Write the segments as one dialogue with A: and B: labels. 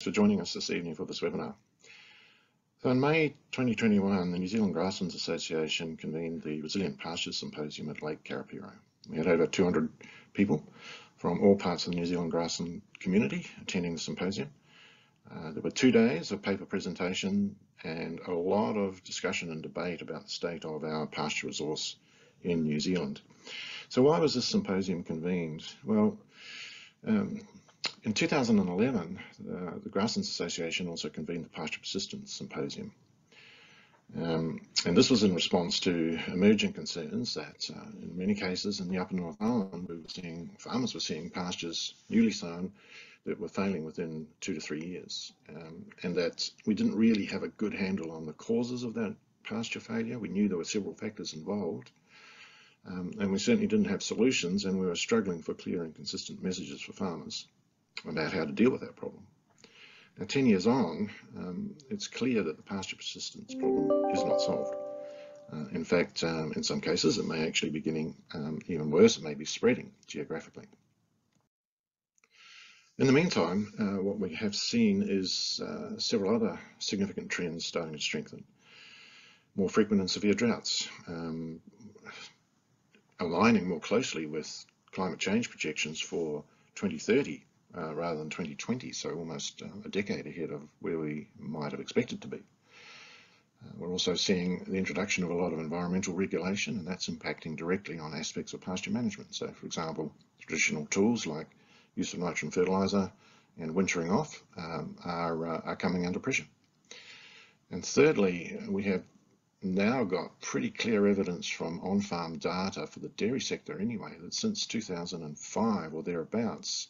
A: for joining us this evening for this webinar. So in May 2021, the New Zealand Grasslands Association convened the Resilient Pastures Symposium at Lake Karapiro. We had over 200 people from all parts of the New Zealand grassland community attending the symposium. Uh, there were two days of paper presentation and a lot of discussion and debate about the state of our pasture resource in New Zealand. So why was this symposium convened? Well, um, in 2011, uh, the Grasslands Association also convened the Pasture Persistence Symposium. Um, and this was in response to emerging concerns that uh, in many cases in the Upper North Island, we were seeing, farmers were seeing pastures newly sown that were failing within two to three years. Um, and that we didn't really have a good handle on the causes of that pasture failure. We knew there were several factors involved. Um, and we certainly didn't have solutions and we were struggling for clear and consistent messages for farmers about how to deal with that problem. Now, 10 years on, um, it's clear that the pasture persistence problem is not solved. Uh, in fact, um, in some cases, it may actually be getting um, even worse. It may be spreading geographically. In the meantime, uh, what we have seen is uh, several other significant trends starting to strengthen. More frequent and severe droughts, um, aligning more closely with climate change projections for 2030 uh, rather than 2020, so almost uh, a decade ahead of where we might have expected to be. Uh, we're also seeing the introduction of a lot of environmental regulation, and that's impacting directly on aspects of pasture management. So, for example, traditional tools like use of nitrogen fertilizer and wintering off um, are, uh, are coming under pressure. And thirdly, we have now got pretty clear evidence from on-farm data for the dairy sector anyway, that since 2005 or thereabouts,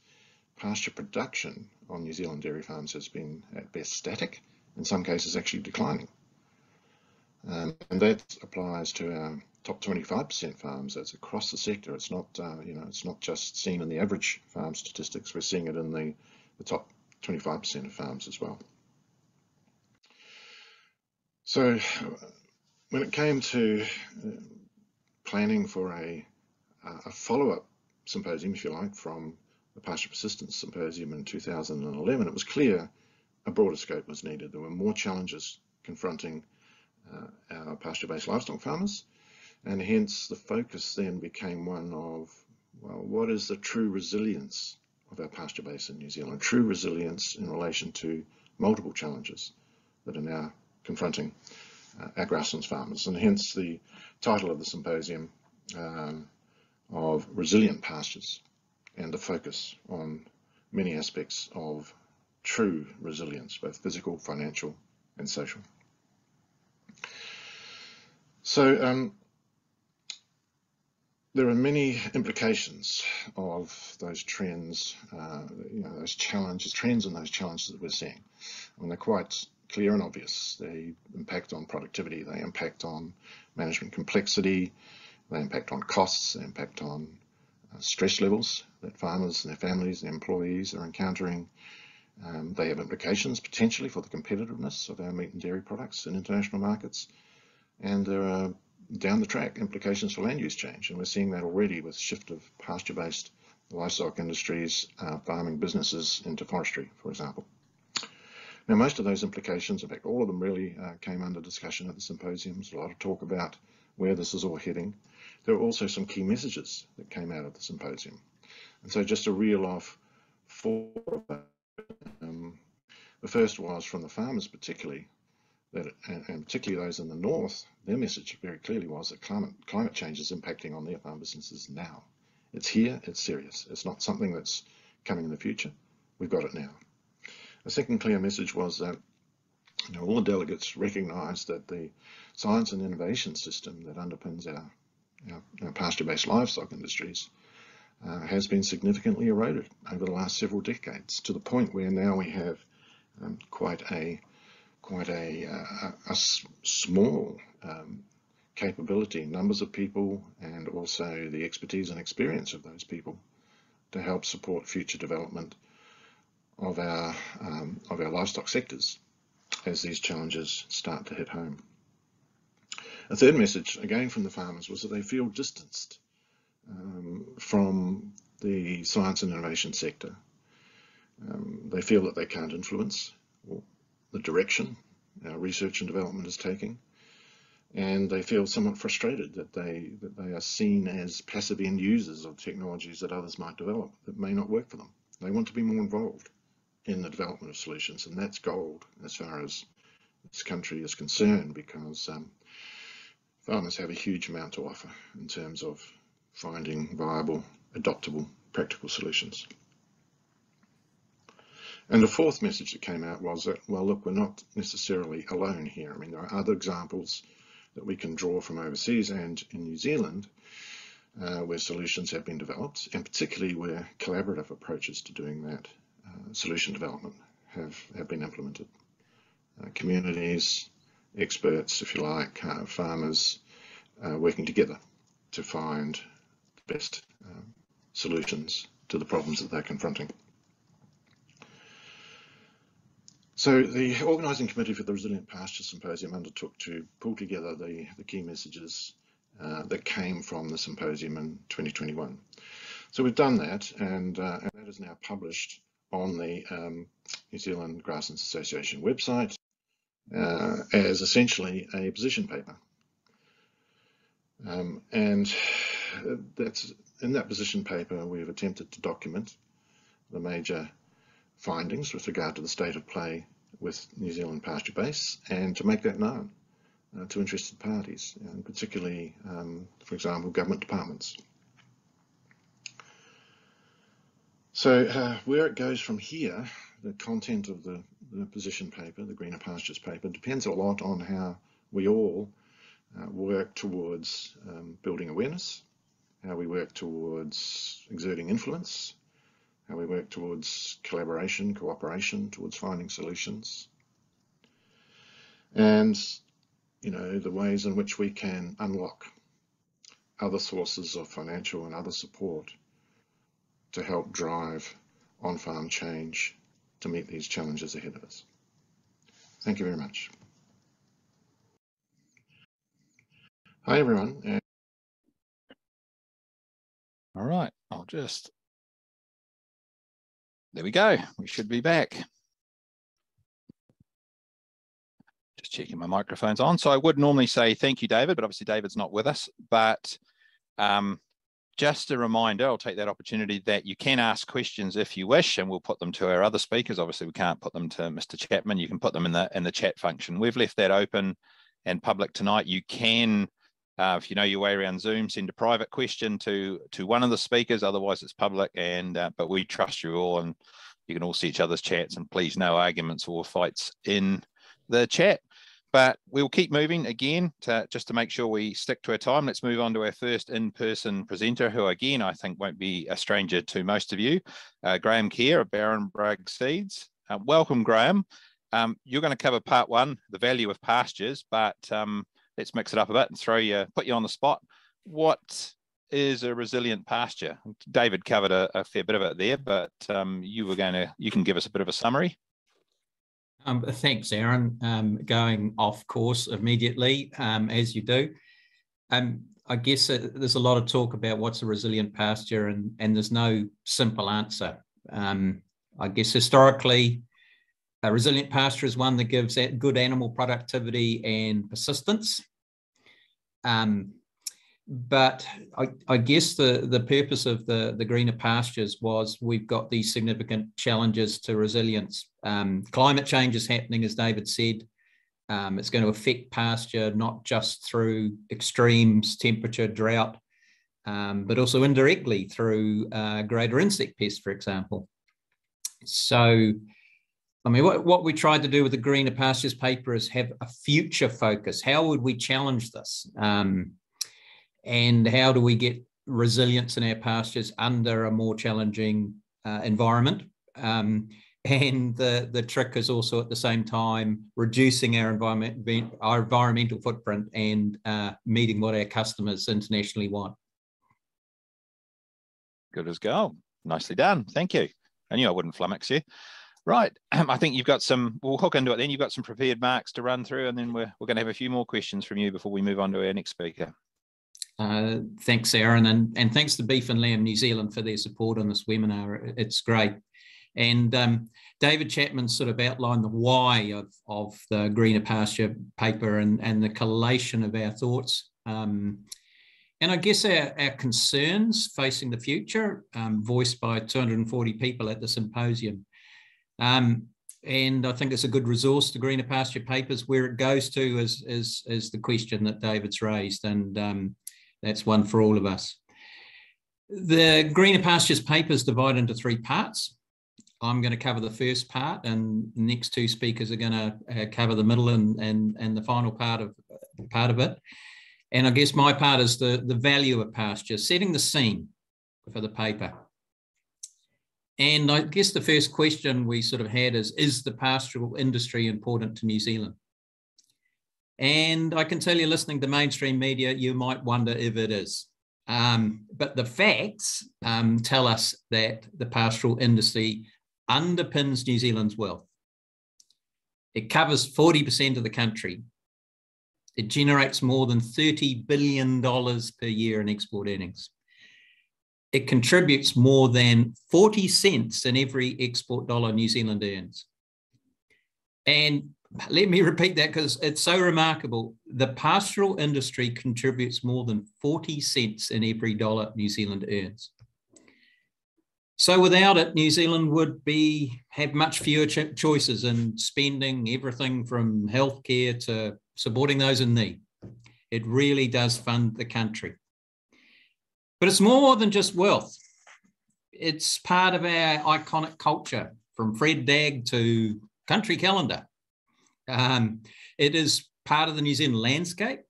A: pasture production on New Zealand dairy farms has been at best static, in some cases actually declining. Um, and that applies to our top 25% farms. That's across the sector. It's not, uh, you know, it's not just seen in the average farm statistics. We're seeing it in the, the top 25% of farms as well. So when it came to uh, planning for a, a follow-up symposium, if you like, from the Pasture Persistence Symposium in 2011, it was clear a broader scope was needed. There were more challenges confronting uh, our pasture-based livestock farmers, and hence the focus then became one of, well, what is the true resilience of our pasture base in New Zealand? True resilience in relation to multiple challenges that are now confronting uh, our grasslands farmers, and hence the title of the symposium um, of Resilient Pastures and the focus on many aspects of true resilience, both physical, financial, and social. So um, there are many implications of those trends, uh, you know, those challenges, trends and those challenges that we're seeing. I mean, they're quite clear and obvious. They impact on productivity, they impact on management complexity, they impact on costs, they impact on uh, stress levels that farmers and their families and employees are encountering. Um, they have implications potentially for the competitiveness of our meat and dairy products in international markets. And there are down the track implications for land use change. And we're seeing that already with shift of pasture-based livestock industries, uh, farming businesses into forestry, for example. Now, most of those implications, in fact, all of them really uh, came under discussion at the symposiums, a lot of talk about where this is all heading. There are also some key messages that came out of the symposium. And so just to reel off four of um, the first was from the farmers particularly, that, and, particularly those in the north, their message very clearly was that climate, climate change is impacting on their farm businesses now. It's here, it's serious. It's not something that's coming in the future. We've got it now. The second clear message was that you know, all the delegates recognised that the science and innovation system that underpins our, our, our pasture-based livestock industries uh, has been significantly eroded over the last several decades to the point where now we have um, quite a quite a, uh, small um, capability, numbers of people, and also the expertise and experience of those people to help support future development of our um, of our livestock sectors as these challenges start to hit home. A third message, again from the farmers, was that they feel distanced um, from the science and innovation sector. Um, they feel that they can't influence the direction our research and development is taking, and they feel somewhat frustrated that they that they are seen as passive end users of technologies that others might develop that may not work for them. They want to be more involved in the development of solutions, and that's gold as far as this country is concerned, because um, farmers have a huge amount to offer in terms of finding viable, adoptable, practical solutions. And the fourth message that came out was that, well, look, we're not necessarily alone here. I mean, there are other examples that we can draw from overseas and in New Zealand uh, where solutions have been developed, and particularly where collaborative approaches to doing that uh, solution development have, have been implemented. Uh, communities, experts, if you like, uh, farmers uh, working together to find best um, solutions to the problems that they're confronting. So the organising committee for the Resilient Pasture Symposium undertook to pull together the, the key messages uh, that came from the symposium in 2021. So we've done that and, uh, and that is now published on the um, New Zealand Grasslands Association website uh, as essentially a position paper. Um, and that's in that position paper we've attempted to document the major findings with regard to the state of play with New Zealand pasture base and to make that known uh, to interested parties, and particularly, um, for example, government departments. So uh, where it goes from here, the content of the, the, position paper, the Greener Pastures paper, depends a lot on how we all uh, work towards um, building awareness, how we work towards exerting influence, how we work towards collaboration, cooperation, towards finding solutions. And, you know, the ways in which we can unlock other sources of financial and other support to help drive on-farm change to meet these challenges ahead of us. Thank you very much. Hi, everyone.
B: All right, I'll just there we go. We should be back. Just checking my microphone's on. So I would normally say thank you, David, but obviously David's not with us. But um, just a reminder, I'll take that opportunity that you can ask questions if you wish, and we'll put them to our other speakers. Obviously, we can't put them to Mr. Chapman. You can put them in the in the chat function. We've left that open and public tonight. You can uh, if you know your way around Zoom, send a private question to to one of the speakers. Otherwise, it's public. And uh, but we trust you all, and you can all see each other's chats. And please, no arguments or fights in the chat. But we'll keep moving again to just to make sure we stick to our time. Let's move on to our first in-person presenter, who again I think won't be a stranger to most of you, uh, Graham Kerr of Barenbrug Seeds. Uh, welcome, Graham. Um, you're going to cover part one, the value of pastures, but um, let's mix it up a bit and throw you, put you on the spot. What is a resilient pasture? David covered a, a fair bit of it there, but um, you were going to, you can give us a bit of a summary.
C: Um, thanks, Aaron. Um, going off course immediately, um, as you do. Um, I guess uh, there's a lot of talk about what's a resilient pasture, and, and there's no simple answer. Um, I guess historically, a resilient pasture is one that gives good animal productivity and persistence. Um, but I, I, guess the, the purpose of the, the greener pastures was we've got these significant challenges to resilience. Um, climate change is happening, as David said. Um, it's going to affect pasture not just through extremes, temperature, drought, um, but also indirectly through uh, greater insect pests, for example. So I mean, what, what we tried to do with the Greener Pastures paper is have a future focus. How would we challenge this? Um, and how do we get resilience in our pastures under a more challenging uh, environment? Um, and the, the trick is also at the same time reducing our environment our environmental footprint and uh, meeting what our customers internationally want.
B: Good as gold. Nicely done. Thank you. I knew I wouldn't flummox you. Right. I think you've got some, we'll hook into it then. You've got some prepared marks to run through, and then we're, we're going to have a few more questions from you before we move on to our next speaker.
C: Uh, thanks, Aaron, and, and thanks to Beef and Lamb New Zealand for their support on this webinar. It's great. And um, David Chapman sort of outlined the why of, of the greener pasture paper and, and the collation of our thoughts. Um, and I guess our, our concerns facing the future, um, voiced by 240 people at the symposium. Um, and I think it's a good resource, the Greener Pasture Papers. Where it goes to is, is, is the question that David's raised, and um, that's one for all of us. The Greener Pastures Papers divide into three parts. I'm going to cover the first part, and the next two speakers are going to uh, cover the middle and, and, and the final part of part of it. And I guess my part is the, the value of pasture, setting the scene for the paper. And I guess the first question we sort of had is Is the pastoral industry important to New Zealand? And I can tell you, listening to mainstream media, you might wonder if it is. Um, but the facts um, tell us that the pastoral industry underpins New Zealand's wealth. It covers 40% of the country. It generates more than $30 billion per year in export earnings it contributes more than 40 cents in every export dollar New Zealand earns. And let me repeat that because it's so remarkable. The pastoral industry contributes more than 40 cents in every dollar New Zealand earns. So without it, New Zealand would be have much fewer cho- choices in spending everything from healthcare to supporting those in need. It really does fund the country. But it's more than just wealth. It's part of our iconic culture, from Fred Dagg to Country Calendar. Um, it is part of the New Zealand landscape.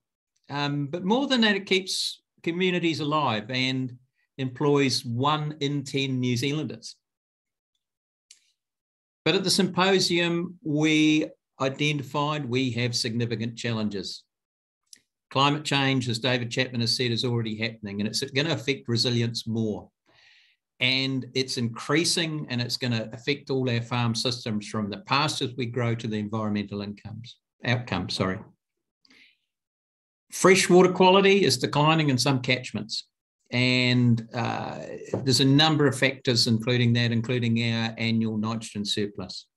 C: Um, but more than that, it keeps communities alive and employs one in 10 New Zealanders. But at the symposium, we identified we have significant challenges. Climate change, as David Chapman has said, is already happening and it's going to affect resilience more. And it's increasing and it's going to affect all our farm systems from the pastures we grow to the environmental incomes, outcomes, sorry. Freshwater quality is declining in some catchments. And uh, there's a number of factors, including that, including our annual nitrogen surplus.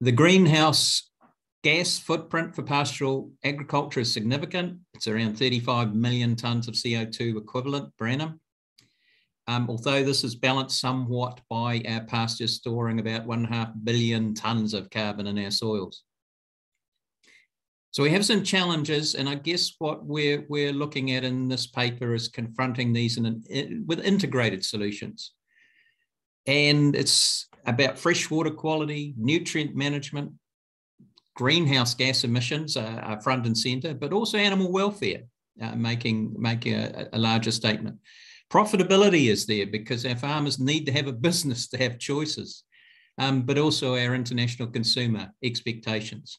C: The greenhouse gas footprint for pastoral agriculture is significant. It's around 35 million tonnes of CO2 equivalent per annum. Um, although this is balanced somewhat by our pastures storing about one and a half billion tonnes of carbon in our soils. So we have some challenges, and I guess what we're, we're looking at in this paper is confronting these in in, with integrated solutions. And it's about freshwater quality, nutrient management, greenhouse gas emissions are, are front and center, but also animal welfare, uh, making, making a, a larger statement. Profitability is there because our farmers need to have a business to have choices, um, but also our international consumer expectations.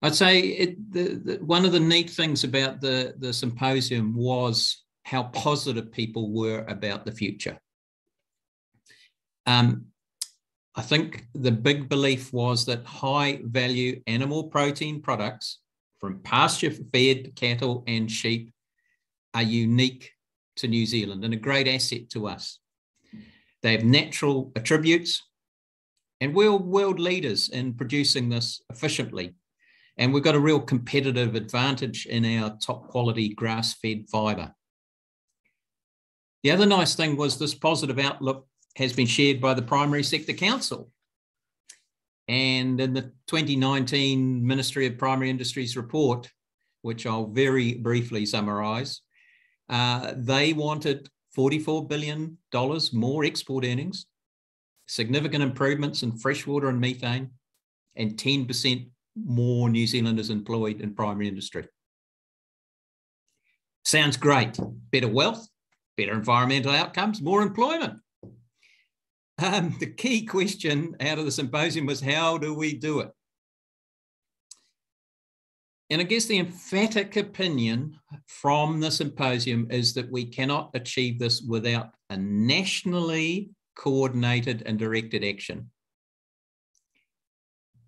C: I'd say it, the, the, one of the neat things about the, the symposium was how positive people were about the future. Um, I think the big belief was that high value animal protein products from pasture fed cattle and sheep are unique to New Zealand and a great asset to us. They have natural attributes, and we're world leaders in producing this efficiently. And we've got a real competitive advantage in our top quality grass fed fibre. The other nice thing was this positive outlook has been shared by the Primary Sector Council. And in the 2019 Ministry of Primary Industries report, which I'll very briefly summarise, uh, they wanted $44 billion more export earnings, significant improvements in freshwater and methane, and 10% more New Zealanders employed in primary industry. Sounds great. Better wealth, better environmental outcomes, more employment. Um, the key question out of the symposium was how do we do it? And I guess the emphatic opinion from the symposium is that we cannot achieve this without a nationally coordinated and directed action.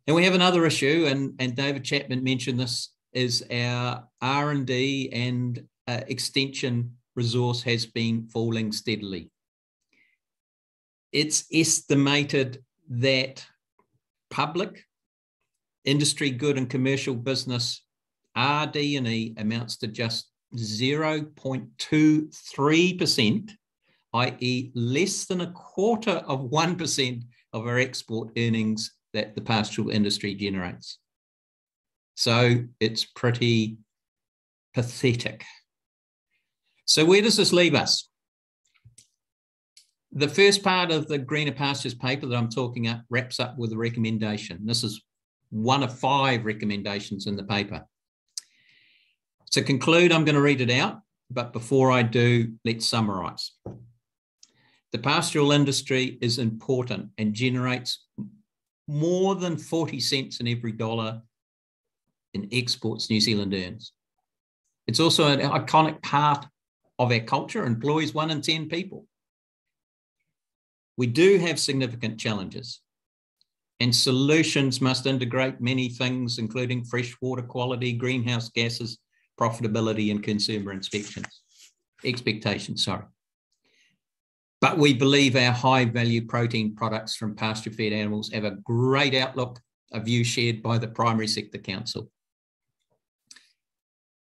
C: And we have another issue, and, and David Chapman mentioned this, is our R&D and uh, extension resource has been falling steadily. It's estimated that public, industry, good, and commercial business RD&E amounts to just 0.23%, i.e., less than a quarter of 1% of our export earnings that the pastoral industry generates. So it's pretty pathetic. So, where does this leave us? The first part of the Greener Pastures paper that I'm talking about wraps up with a recommendation. This is one of five recommendations in the paper. To conclude, I'm going to read it out, but before I do, let's summarize. The pastoral industry is important and generates more than 40 cents in every dollar in exports New Zealand earns. It's also an iconic part of our culture, employs one in 10 people. We do have significant challenges, and solutions must integrate many things, including fresh water quality, greenhouse gases, profitability, and consumer inspections. Expectations, sorry. But we believe our high value protein products from pasture fed animals have a great outlook, a view shared by the Primary Sector Council.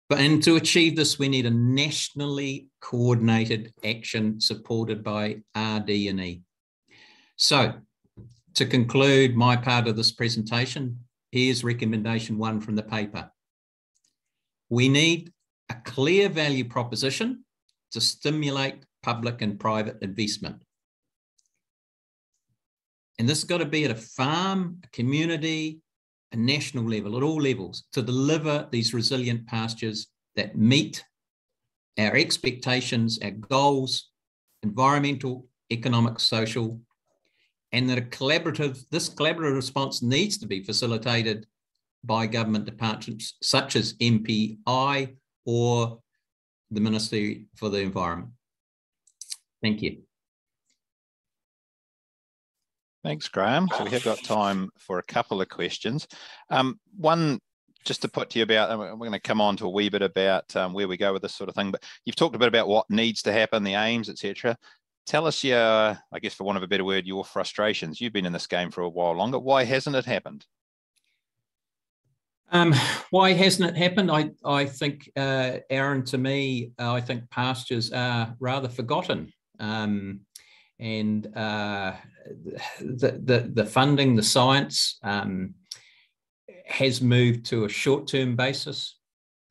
C: But and to achieve this, we need a nationally coordinated action supported by RD&E. So, to conclude my part of this presentation, here's recommendation one from the paper. We need a clear value proposition to stimulate public and private investment. And this has got to be at a farm, a community, a national level, at all levels, to deliver these resilient pastures that meet our expectations, our goals, environmental, economic, social, and that a collaborative, this collaborative response needs to be facilitated by government departments such as MPI or the Ministry for the Environment. Thank you.
B: Thanks, Graham. So we have got time for a couple of questions. Um, one, just to put to you about, we're going to come on to a wee bit about um, where we go with this sort of thing, but you've talked a bit about what needs to happen, the aims, etc. Tell us your, I guess for want of a better word, your frustrations. You've been in this game for a while longer. Why hasn't it happened?
C: Um, why hasn't it happened? I, I think, uh, Aaron, to me, uh, I think pastures are rather forgotten. Um, and uh, the, the, the funding, the science um, has moved to a short term basis.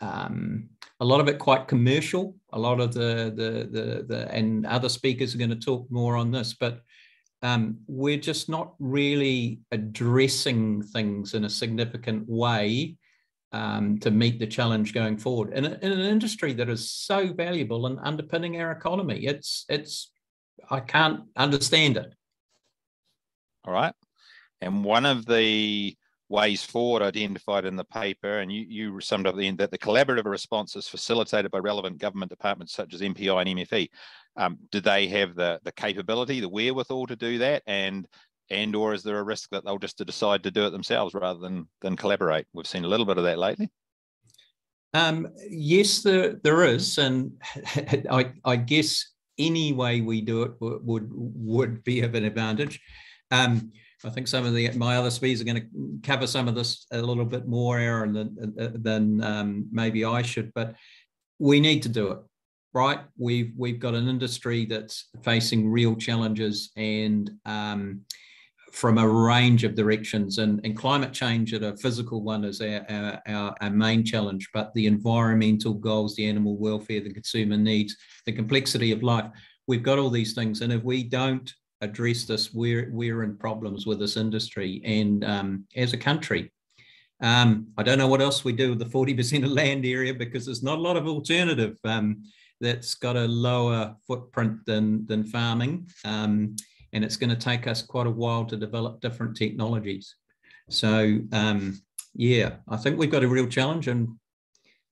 C: Um, a lot of it quite commercial. A lot of the, the, the, the, and other speakers are going to talk more on this, but um, we're just not really addressing things in a significant way um, to meet the challenge going forward in, a, in, an industry that is so valuable and underpinning our economy. It's it's I can't understand it.
B: All right, and one of the ways forward identified in the paper, and you, you summed up the end that the collaborative response is facilitated by relevant government departments such as MPI and MFE. Um, do they have the the capability, the wherewithal to do that, and and or is there a risk that they'll just decide to do it themselves rather than than collaborate? We've seen a little bit of that lately.
C: Um, yes, there there is, and I, I guess any way we do it would would be of an advantage. Um, I think some of the my other speakers are going to cover some of this a little bit more, Aaron, than than um, maybe I should. But we need to do it, right? We've we've got an industry that's facing real challenges, and um, from a range of directions. And, and climate change at a physical one is our, our, our, our, main challenge, but the environmental goals, the animal welfare, the consumer needs, the complexity of life, we've got all these things. And if we don't address this, we're, we're in problems with this industry and um, as a country. Um, I don't know what else we do with the 40% of land area because there's not a lot of alternative um, that's got a lower footprint than, than farming. Um, and it's going to take us quite a while to develop different technologies. So um, yeah, I think we've got a real challenge, and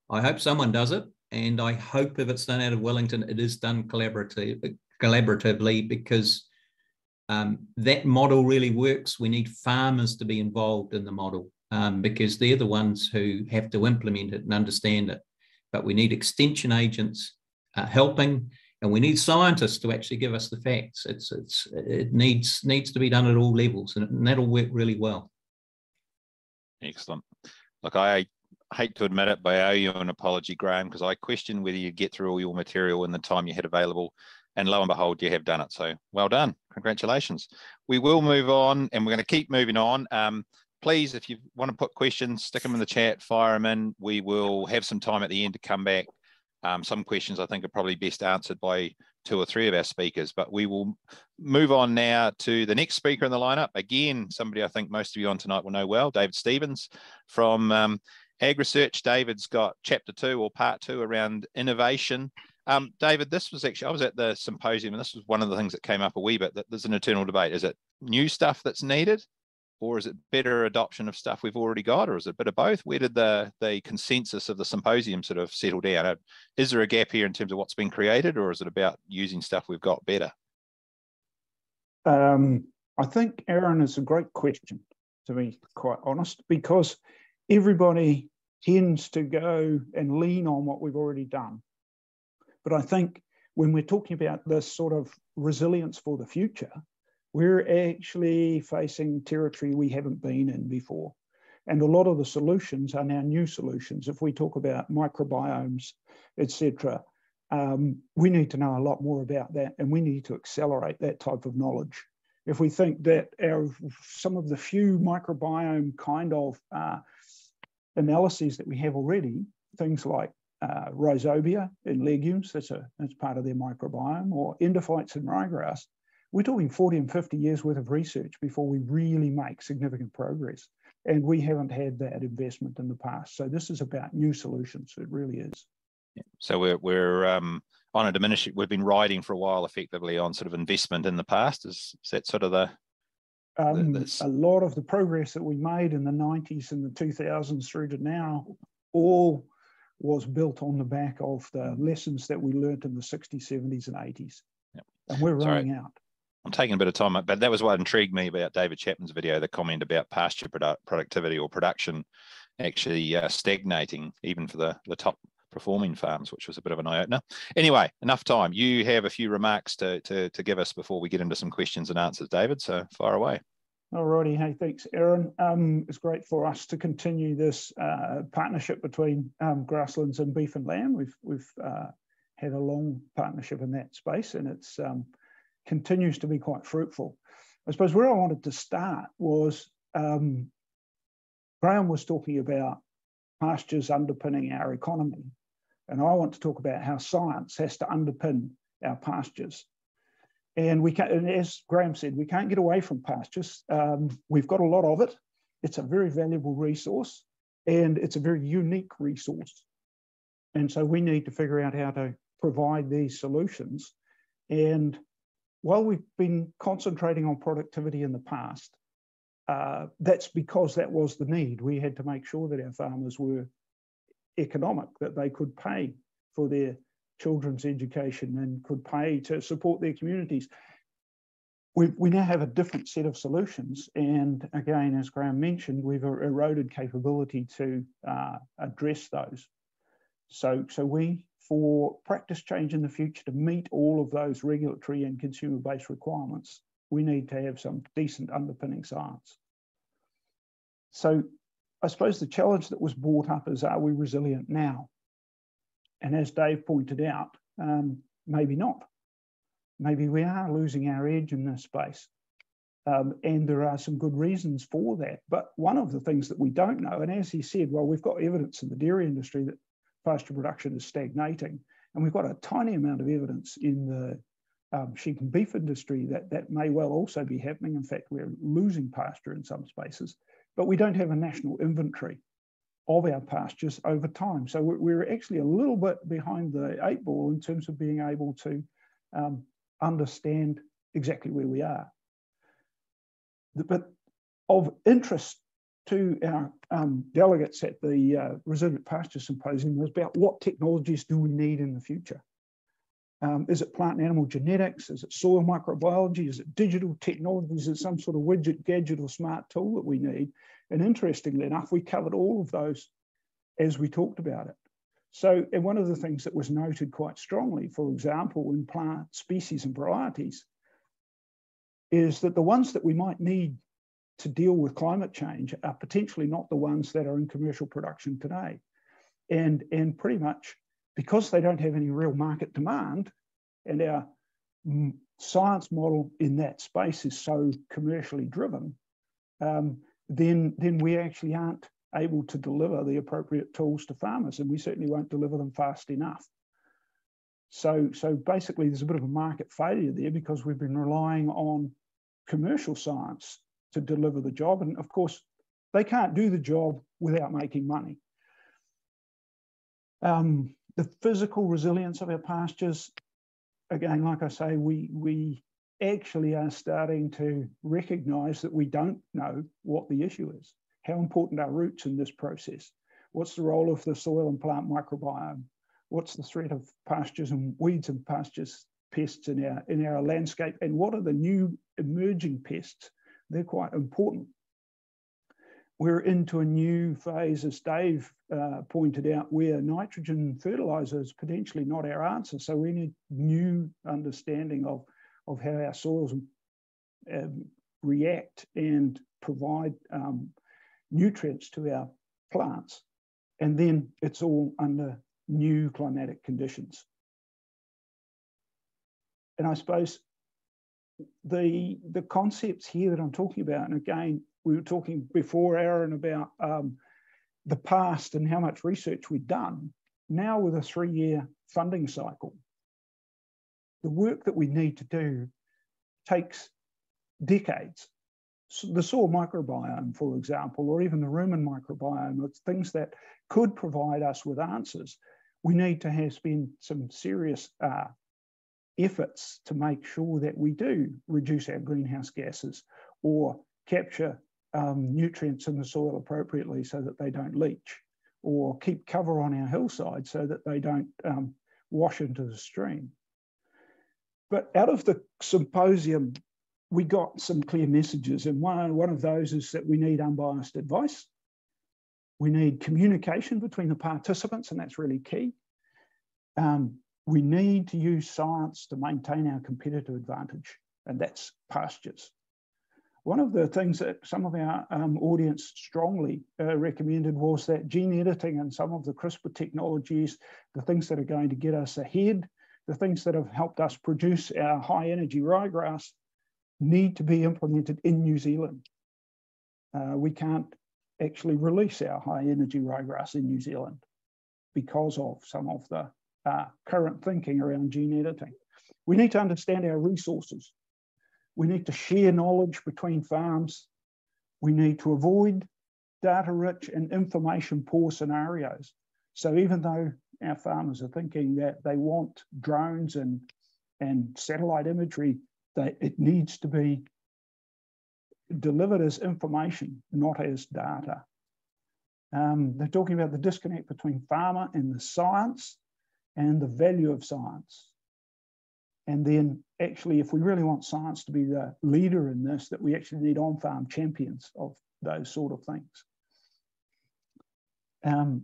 C: I hope someone does it. And I hope if it's done out of Wellington, it is done collaboratively, collaboratively because um, that model really works. We need farmers to be involved in the model um, because they're the ones who have to implement it and understand it. But we need extension agents uh, helping and we need scientists to actually give us the facts. It's it's it needs needs to be done at all levels, and that'll work really well.
B: Excellent. Look, I hate to admit it, but I owe you an apology, Graham, because I questioned whether you'd get through all your material in the time you had available. And lo and behold, you have done it. So well done. Congratulations. We will move on and we're going to keep moving on. Um, please, if you want to put questions, stick them in the chat, fire them in. We will have some time at the end to come back. Um, some questions I think are probably best answered by two or three of our speakers, but we will move on now to the next speaker in the lineup. Again, somebody I think most of you on tonight will know well, David Stevens from um, Ag Research. David's got chapter two or part two around innovation. Um, David, this was actually, I was at the symposium and this was one of the things that came up a wee bit that there's an eternal debate. Is it new stuff that's needed or is it better adoption of stuff we've already got or is it a bit of both? Where did the, the consensus of the symposium sort of settle down? Uh, is there a gap here in terms of what's been created or is it about using stuff we've got better?
D: Um, I think, Aaron, is a great question, to be quite honest, because everybody tends to go and lean on what we've already done. But I think when we're talking about this sort of resilience for the future, we're actually facing territory we haven't been in before. And a lot of the solutions are now new solutions. If we talk about microbiomes, etc., um, we need to know a lot more about that, and we need to accelerate that type of knowledge. If we think that our some of the few microbiome kind of uh, analyses that we have already, things like uh, rhizobia in legumes, that's, a, that's part of their microbiome, or endophytes in ryegrass, we're talking 40 and 50 years worth of research before we really make significant progress. And we haven't had that investment in the past. So this is about new solutions. It really is.
B: So we're, we're um, on a diminishing, we've been riding for a while effectively on sort of investment in the past. Is, is that sort of the,
D: um, a lot of the progress that we made in the 90s and the 2000s through to now all was built on the back of the lessons that we learned in the 60s, 70s, and 80s. Yep. And we're Sorry. running out.
B: I'm taking a bit of time, but that was what intrigued me about David Chapman's video, the comment about pasture produ- productivity or production actually uh, stagnating, even for the, the top performing farms, which was a bit of an eye opener. Anyway, enough time. You have a few remarks to, to, to give us before we get into some questions and answers, David. So fire away.
D: Alrighty, hey, thanks, Aaron. Um, it's great for us to continue this uh, partnership between um, grasslands and beef and lamb. We've we've uh, had a long partnership in that space, and it's um, continues to be quite fruitful. I suppose where I wanted to start was um, Graham was talking about pastures underpinning our economy, and I want to talk about how science has to underpin our pastures. And we can, and as Graham said, we can't get away from pastures. Um, we've got a lot of it. It's a very valuable resource, and it's a very unique resource. And so we need to figure out how to provide these solutions. And while we've been concentrating on productivity in the past, uh, that's because that was the need. We had to make sure that our farmers were economic, that they could pay for their children's education and could pay to support their communities. We, we now have a different set of solutions. And again, as Graham mentioned, we've eroded capability to uh, address those. So, so we, for practice change in the future to meet all of those regulatory and consumer-based requirements, we need to have some decent underpinning science. So I suppose the challenge that was brought up is, are we resilient now? And as Dave pointed out, um, maybe not. Maybe we are losing our edge in this space. Um, and there are some good reasons for that. But one of the things that we don't know, and as he said, well, we've got evidence in the dairy industry that pasture production is stagnating, and we've got a tiny amount of evidence in the um, sheep and beef industry that that may well also be happening. In fact, we're losing pasture in some spaces, but we don't have a national inventory of our pastures over time. So we're actually a little bit behind the eight ball in terms of being able to um, understand exactly where we are. But of interest to our um, delegates at the uh, Resilient Pasture Symposium was about what technologies do we need in the future? Um, is it plant and animal genetics? Is it soil microbiology? Is it digital technologies? Is it some sort of widget, gadget, or smart tool that we need? And interestingly enough, we covered all of those as we talked about it. So, and one of the things that was noted quite strongly, for example, in plant species and varieties, is that the ones that we might need to deal with climate change are potentially not the ones that are in commercial production today. And, and pretty much because they don't have any real market demand and our science model in that space is so commercially driven, um, then, then we actually aren't able to deliver the appropriate tools to farmers, and we certainly won't deliver them fast enough. So, so basically, there's a bit of a market failure there because we've been relying on commercial science to deliver the job. And of course, they can't do the job without making money. Um, the physical resilience of our pastures, again, like I say, we, we actually are starting to recognize that we don't know what the issue is. How important are roots in this process? What's the role of the soil and plant microbiome? What's the threat of pastures and weeds and pastures pests in our, in our landscape? And what are the new emerging pests? They're quite important. We're into a new phase, as Dave uh, pointed out, where nitrogen fertilizer is potentially not our answer. So we need new understanding of, of how our soils um, react and provide um, nutrients to our plants. And then it's all under new climatic conditions. And I suppose the, the concepts here that I'm talking about, and again, we were talking before, Aaron, about um, the past and how much research we've done. Now, with a three year funding cycle, the work that we need to do takes decades the soil microbiome, for example, or even the rumen microbiome, it's things that could provide us with answers. We need to have spent some serious uh, efforts to make sure that we do reduce our greenhouse gases or capture um, nutrients in the soil appropriately so that they don't leach, or keep cover on our hillside so that they don't um, wash into the stream. But out of the symposium we got some clear messages, and one, one of those is that we need unbiased advice. We need communication between the participants, and that's really key. Um, we need to use science to maintain our competitive advantage, and that's pastures. One of the things that some of our um, audience strongly uh, recommended was that gene editing and some of the CRISPR technologies, the things that are going to get us ahead, the things that have helped us produce our high energy ryegrass, need to be implemented in New Zealand. Uh, we can't actually release our high energy ryegrass in New Zealand because of some of the uh, current thinking around gene editing. We need to understand our resources. We need to share knowledge between farms. We need to avoid data rich and information poor scenarios. So even though our farmers are thinking that they want drones and, and satellite imagery it needs to be delivered as information, not as data. Um, they're talking about the disconnect between farmer and the science and the value of science. And then actually, if we really want science to be the leader in this, that we actually need on-farm champions of those sort of things. Um,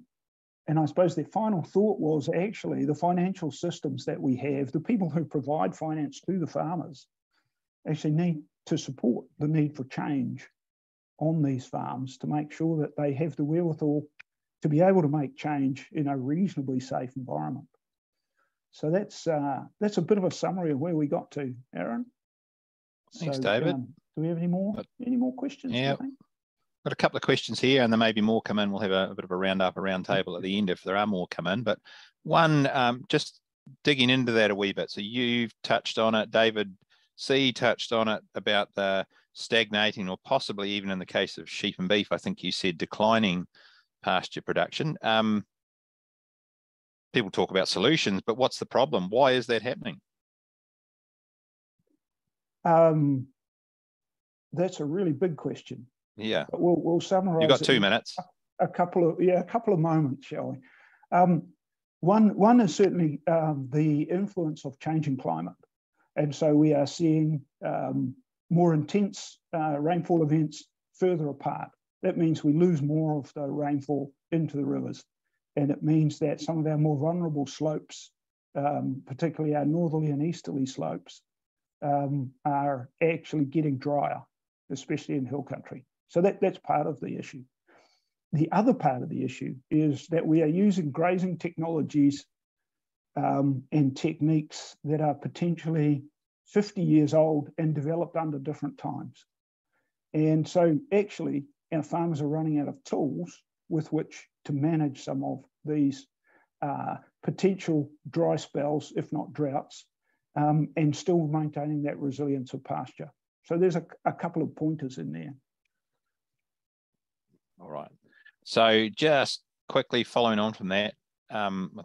D: and I suppose their final thought was actually the financial systems that we have, the people who provide finance to the farmers, actually need to support the need for change on these farms to make sure that they have the wherewithal to be able to make change in a reasonably safe environment. So that's uh, that's a bit of a summary of where we got to, Aaron.
B: Thanks,
D: so,
B: David.
D: Um, do we have any more any more questions?
B: Yeah. Got a couple of questions here, and there may be more come in. We'll have a, a bit of a round up, a round table at the end if there are more come in. But one, um, just digging into that a wee bit. So you've touched on it, David C touched on it about the stagnating or possibly even in the case of sheep and beef, I think you said declining pasture production. Um, people talk about solutions, but what's the problem? Why is that happening?
D: Um, that's a really big question.
B: Yeah.
D: But we'll, we'll summarize.
B: You've got two minutes.
D: A, a, couple of yeah, a couple of moments, shall we? Um, one one is certainly um, the influence of changing climate. And so we are seeing um, more intense uh, rainfall events further apart. That means we lose more of the rainfall into the rivers. And it means that some of our more vulnerable slopes, um, particularly our northerly and easterly slopes, um, are actually getting drier, especially in hill country. So that, that's part of the issue. The other part of the issue is that we are using grazing technologies um, and techniques that are potentially 50 years old and developed under different times. And so actually our farmers are running out of tools with which to manage some of these uh, potential dry spells, if not droughts, um, and still maintaining that resilience of pasture. So there's a, a couple of pointers in there.
B: All right. So just quickly following on from that, um,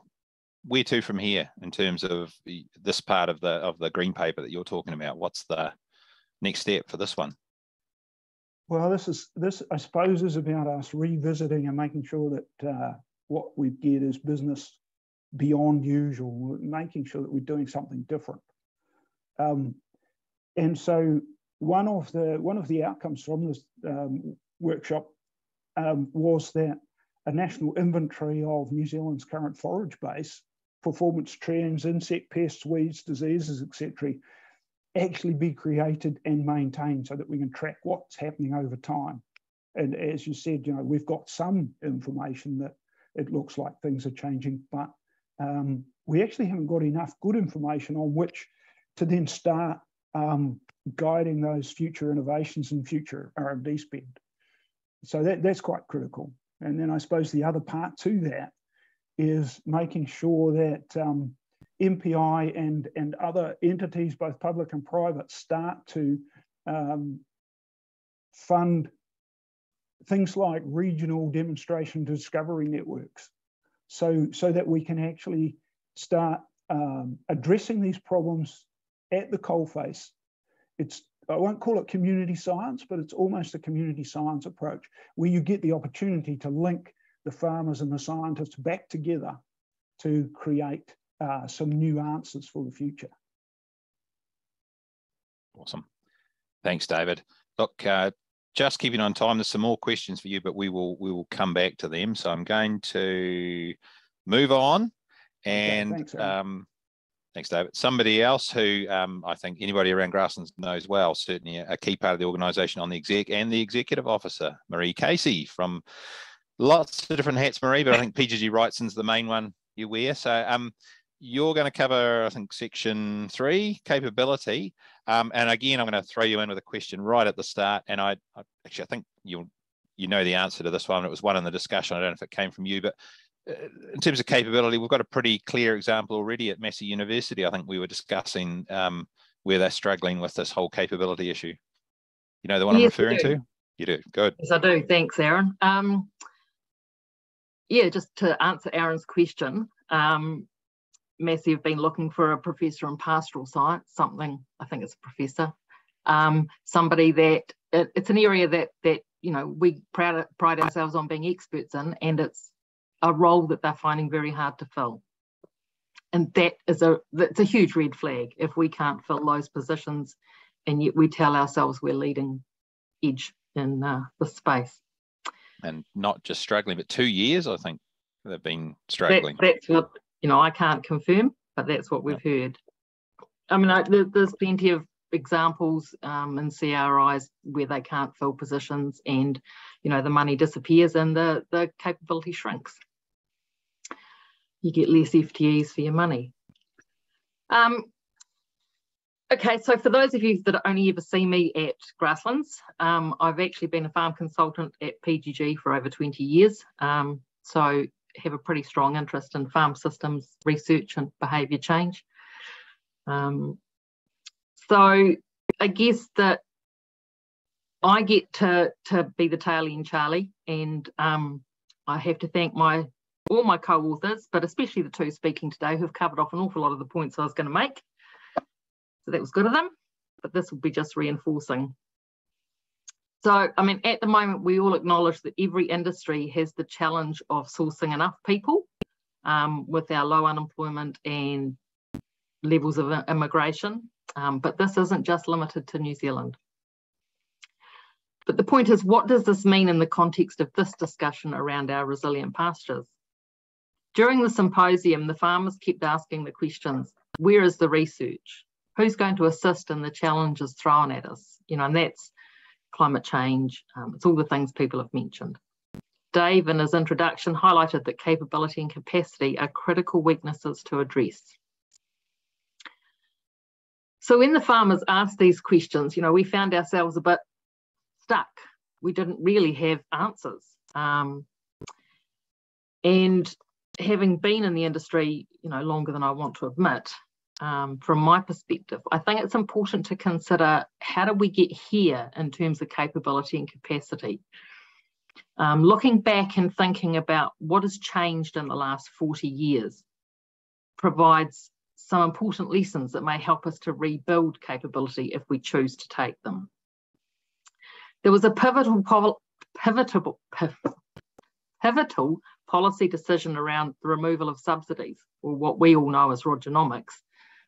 B: where to from here in terms of this part of the of the green paper that you're talking about? What's the next step for this one?
D: Well, this is this I suppose is about us revisiting and making sure that uh, what we get is business beyond usual, making sure that we're doing something different. Um, and so one of the one of the outcomes from this um, workshop um, was that a national inventory of New Zealand's current forage base performance trends, insect pests, weeds, diseases, etc., actually be created and maintained so that we can track what's happening over time. And as you said, you know, we've got some information that it looks like things are changing, but um, we actually haven't got enough good information on which to then start um, guiding those future innovations and future R&D spend. So that, that's quite critical. And then I suppose the other part to that is making sure that um, MPI and, and other entities, both public and private, start to um, fund things like regional demonstration discovery networks so, so that we can actually start um, addressing these problems at the coalface. It's I won't call it community science, but it's almost a community science approach where you get the opportunity to link the farmers and the scientists back together to create uh, some new answers for the future.
B: Awesome. Thanks, David. Look, uh, just keeping on time, there's some more questions for you, but we will we will come back to them. So I'm going to move on. And okay, thanks, um, thanks, David. Somebody else who um, I think anybody around Grasslands knows well, certainly a, a key part of the organisation on the exec and the executive officer, Marie Casey from lots of different hats, Marie, but I think PGG Wrightson's the main one you wear. So um, you're going to cover, I think, section three, capability. Um, and again, I'm going to throw you in with a question right at the start. And I, I actually, I think you you know the answer to this one. It was one in the discussion. I don't know if it came from you, but uh, in terms of capability, we've got a pretty clear example already at Massey University. I think we were discussing um, where they're struggling with this whole capability issue. You know the one yes, I'm referring to? You do. Good.
E: Yes, I do. Thanks, Aaron. Um, yeah, just to answer Aaron's question, um, Massey have been looking for a professor in pastoral science, something, I think it's a professor, um, somebody that, it, it's an area that, that you know, we proud, pride ourselves on being experts in, and it's a role that they're finding very hard to fill. And that is a, that's a huge red flag if we can't fill those positions and yet we tell ourselves we're leading edge in uh, the space
B: and not just struggling, but two years, I think they've been struggling.
E: That, that's what, you know, I can't confirm, but that's what we've heard. I mean, I, there, there's plenty of examples um, in CRIs where they can't fill positions and, you know, the money disappears and the, the capability shrinks. You get less FTEs for your money. Um, Okay, so for those of you that only ever see me at Grasslands, um, I've actually been a farm consultant at PGG for over 20 years. Um, so have a pretty strong interest in farm systems research and behaviour change. Um, so I guess that I get to, to be the tail end Charlie and um, I have to thank my all my co-authors, but especially the two speaking today who've covered off an awful lot of the points I was going to make. So that was good of them, but this will be just reinforcing. So, I mean, at the moment, we all acknowledge that every industry has the challenge of sourcing enough people um, with our low unemployment and levels of immigration. Um, but this isn't just limited to New Zealand. But the point is, what does this mean in the context of this discussion around our resilient pastures? During the symposium, the farmers kept asking the questions, where is the research? Who's going to assist in the challenges thrown at us? You know, and that's climate change. Um, it's all the things people have mentioned. Dave, in his introduction, highlighted that capability and capacity are critical weaknesses to address. So when the farmers asked these questions, you know, we found ourselves a bit stuck. We didn't really have answers. Um, and having been in the industry, you know, longer than I want to admit, um, from my perspective, I think it's important to consider how do we get here in terms of capability and capacity. Um, looking back and thinking about what has changed in the last 40 years provides some important lessons that may help us to rebuild capability if we choose to take them. There was a pivotal, pivotal, pivotal policy decision around the removal of subsidies, or what we all know as Rogernomics,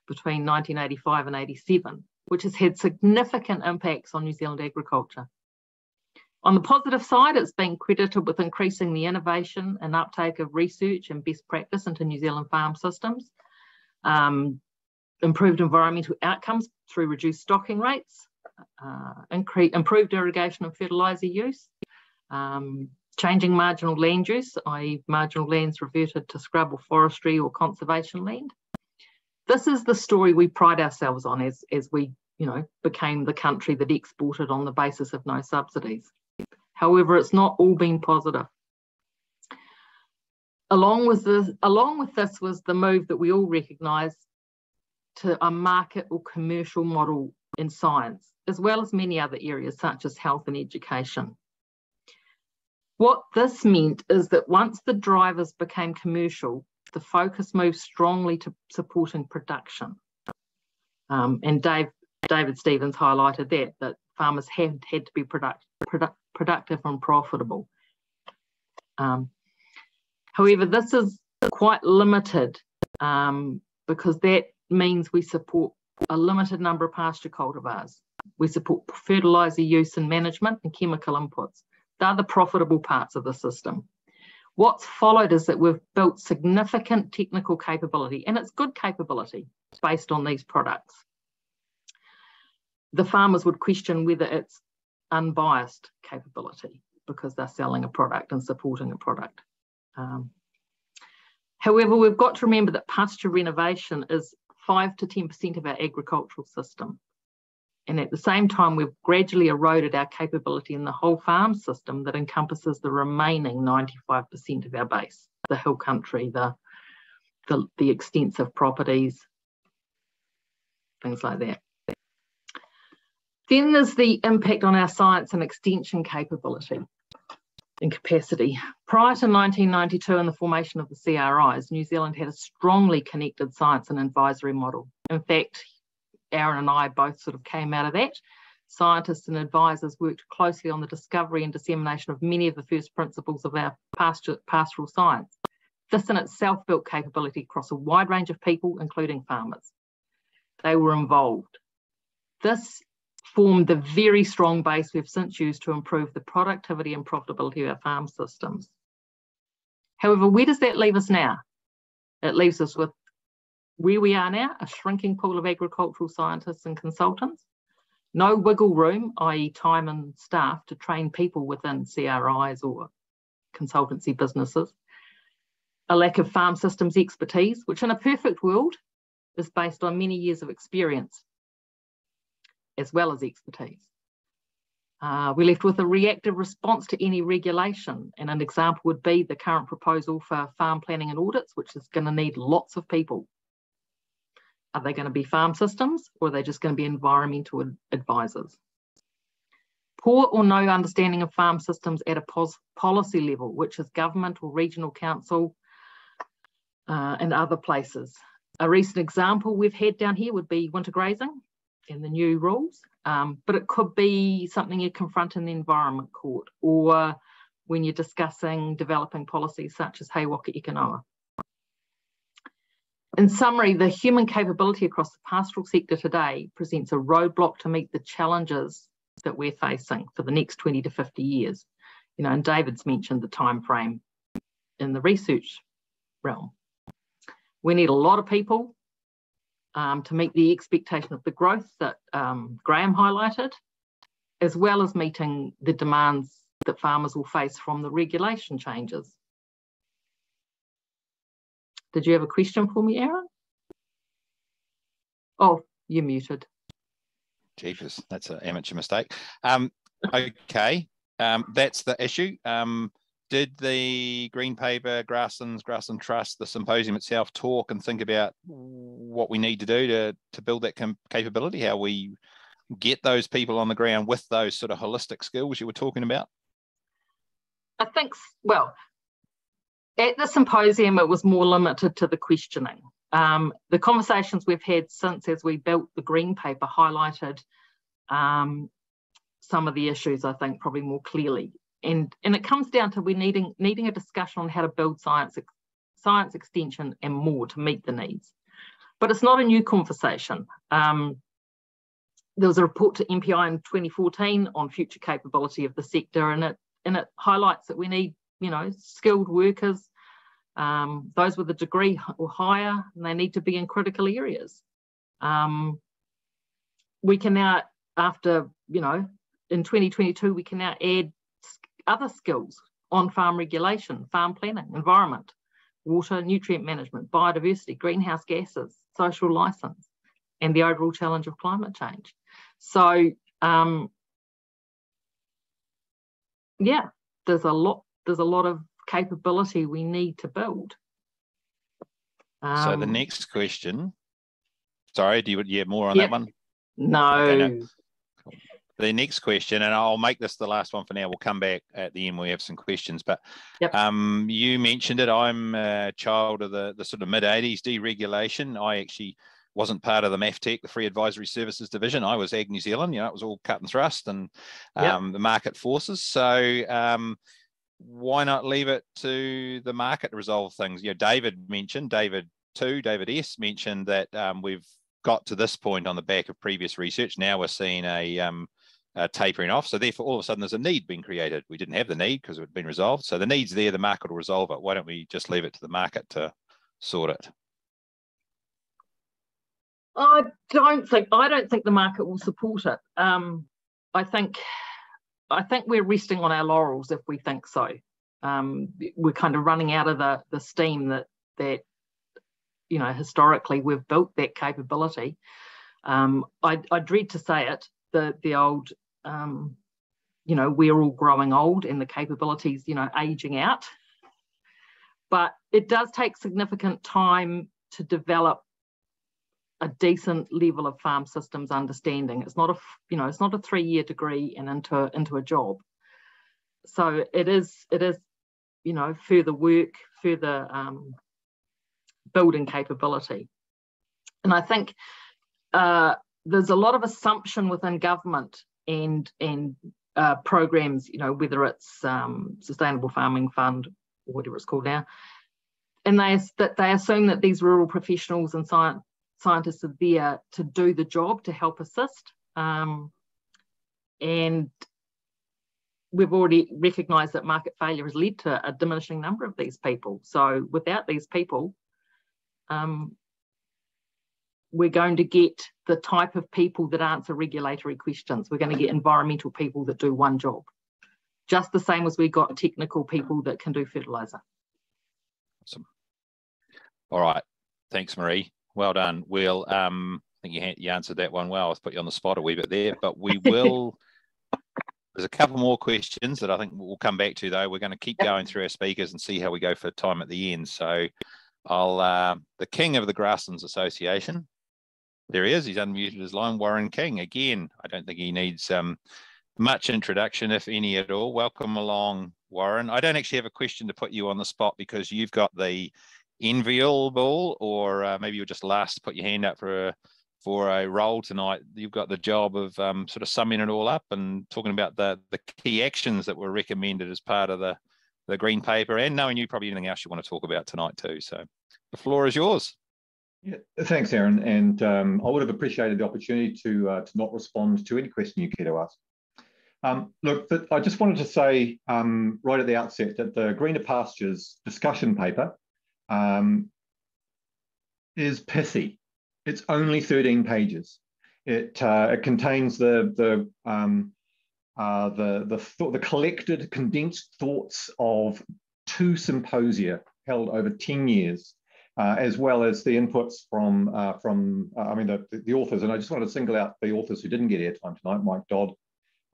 E: between 1985 and 87, which has had significant impacts on New Zealand agriculture. On the positive side, it's been credited with increasing the innovation and uptake of research and best practice into New Zealand farm systems, um, improved environmental outcomes through reduced stocking rates, uh, improved irrigation and fertiliser use, um, changing marginal land use, i.e. marginal lands reverted to scrub or forestry or conservation land. This is the story we pride ourselves on as, as we you know, became the country that exported on the basis of no subsidies. However, it's not all been positive. Along with, this, along with this was the move that we all recognise to a market or commercial model in science, as well as many other areas such as health and education. What this meant is that once the drivers became commercial, the focus moved strongly to supporting production. Um, and Dave, David Stevens highlighted that, that farmers have had to be product, product, productive and profitable. Um, However, this is quite limited um, because that means we support a limited number of pasture cultivars. We support fertiliser use and management and chemical inputs. They're the profitable parts of the system. What's followed is that we've built significant technical capability, and it's good capability based on these products. The farmers would question whether it's unbiased capability because they're selling a product and supporting a product. Um, however, we've got to remember that pasture renovation is 5 to 10% of our agricultural system. And at the same time, we've gradually eroded our capability in the whole farm system that encompasses the remaining 95% of our base, the hill country, the, the, the extensive properties, things like that. Then there's the impact on our science and extension capability and capacity. Prior to 1992 and the formation of the CRIs, New Zealand had a strongly connected science and advisory model. In fact, Aaron and I both sort of came out of that. Scientists and advisors worked closely on the discovery and dissemination of many of the first principles of our pastoral science. This in itself built capability across a wide range of people, including farmers. They were involved. This formed the very strong base we've since used to improve the productivity and profitability of our farm systems. However, where does that leave us now? It leaves us with where we are now, a shrinking pool of agricultural scientists and consultants, no wiggle room, i.e. time and staff to train people within CRIs or consultancy businesses, a lack of farm systems expertise, which in a perfect world is based on many years of experience as well as expertise. Uh, we're left with a reactive response to any regulation. And an example would be the current proposal for farm planning and audits, which is going to need lots of people. Are they going to be farm systems or are they just going to be environmental advisors? Poor or no understanding of farm systems at a policy level, which is government or regional council uh, and other places. A recent example we've had down here would be winter grazing in the new rules, um, but it could be something you confront in the Environment Court or when you're discussing developing policies such as He Waka Eke Noa. In summary, the human capability across the pastoral sector today presents a roadblock to meet the challenges that we're facing for the next 20 to 50 years. You know, and David's mentioned the time frame in the research realm. We need a lot of people um, to meet the expectation of the growth that um, Graham highlighted, as well as meeting the demands that farmers will face from the regulation changes. Did you have a question for me, Aaron? Oh, you're muted.
B: Jeepers, that's an amateur mistake. Um, okay, um, that's the issue. Um, did the green paper, grasslands, grassland trust, the symposium itself talk and think about what we need to do to to build that capability? How we get those people on the ground with those sort of holistic skills you were talking about?
E: I think well, at the symposium it was more limited to the questioning. Um, the conversations we've had since as we built the green paper highlighted um, some of the issues, I think, probably more clearly. And, and it comes down to we needing needing a discussion on how to build science science extension and more to meet the needs. But it's not a new conversation. Um, there was a report to MPI in 2014 on future capability of the sector, and it and it highlights that we need, you know, skilled workers um, those with a degree or higher, and they need to be in critical areas. Um, we can now, after, you know, in 2022, we can now add other skills on farm regulation, farm planning, environment, water, nutrient management, biodiversity, greenhouse gases, social license, and the overall challenge of climate change. So, um, yeah, there's a lot. There's a lot of capability we need to build.
B: Um, so the um, next question, sorry, do you, you have more on yep. that one?
E: No. Okay, no.
B: The next question, and I'll make this the last one for now. We'll come back at the end. We have some questions, but yep. um, you mentioned it. I'm a child of the, the sort of mid 80s deregulation. I actually wasn't part of the MAFTEC, the Free Advisory Services Division. I was Ag New Zealand. You know, it was all cut and thrust and um, yep. the market forces. So um, why not leave it to the market to resolve things? You know, David mentioned, David two, David S mentioned that um, we've got to this point on the back of previous research. Now we're seeing a, um, a, tapering off. So therefore, all of a sudden, there's a need being created. We didn't have the need because it had been resolved. So the need's there. The market will resolve it. Why don't we just leave it to the market to sort it?
E: I don't think I don't think the market will support it. Um, I think I think we're resting on our laurels if we think so. Um, we're kind of running out of the the steam that that you know historically we've built that capability. Um, I, I, dread to say it, the the old um, you know we're all growing old and the capabilities you know aging out. But it does take significant time to develop a decent level of farm systems understanding. It's not a you know it's not a three year degree and into into a job. So it is it is you know further work, further um, building capability, and I think uh, there's a lot of assumption within government and and uh, programs. You know whether it's um, sustainable farming fund or whatever it's called now, and they that they assume that these rural professionals and science scientists are there to do the job to help assist. Um, and we've already recognised that market failure has led to a diminishing number of these people. So without these people, um, we're going to get the type of people that answer regulatory questions. We're going to get environmental people that do one job, just the same as we got technical people that can do fertiliser.
B: Awesome. All right. Thanks, Marie. Well done, We'll. Um, I think you, you answered that one well. I've put you on the spot a wee bit there, but we will. There's a couple more questions that I think we'll come back to, though. We're going to keep going through our speakers and see how we go for time at the end. So, I'll uh, the king of the Grasslands Association. There he is. He's unmuted his line. Warren King again. I don't think he needs um, much introduction, if any at all. Welcome along, Warren. I don't actually have a question to put you on the spot because you've got the enviable, or uh, maybe you're just last to put your hand up for a for a role tonight. You've got the job of um, sort of summing it all up and talking about the the key actions that were recommended as part of the the green paper, and knowing you probably anything else you want to talk about tonight too. So the floor is yours.
F: Yeah, thanks, Aaron. And um, I would have appreciated the opportunity to uh, to not respond to any question you care to ask. Um, look, I just wanted to say um, right at the outset that the Greener Pastures discussion paper um, is pithy. It's only 13 pages. It, uh, it contains the, the, um, uh, the, the, the collected, condensed thoughts of two symposia held over 10 years, uh, as well as the inputs from, uh, from uh, I mean, the, the authors. And I just want to single out the authors who didn't get airtime tonight, Mike Dodd,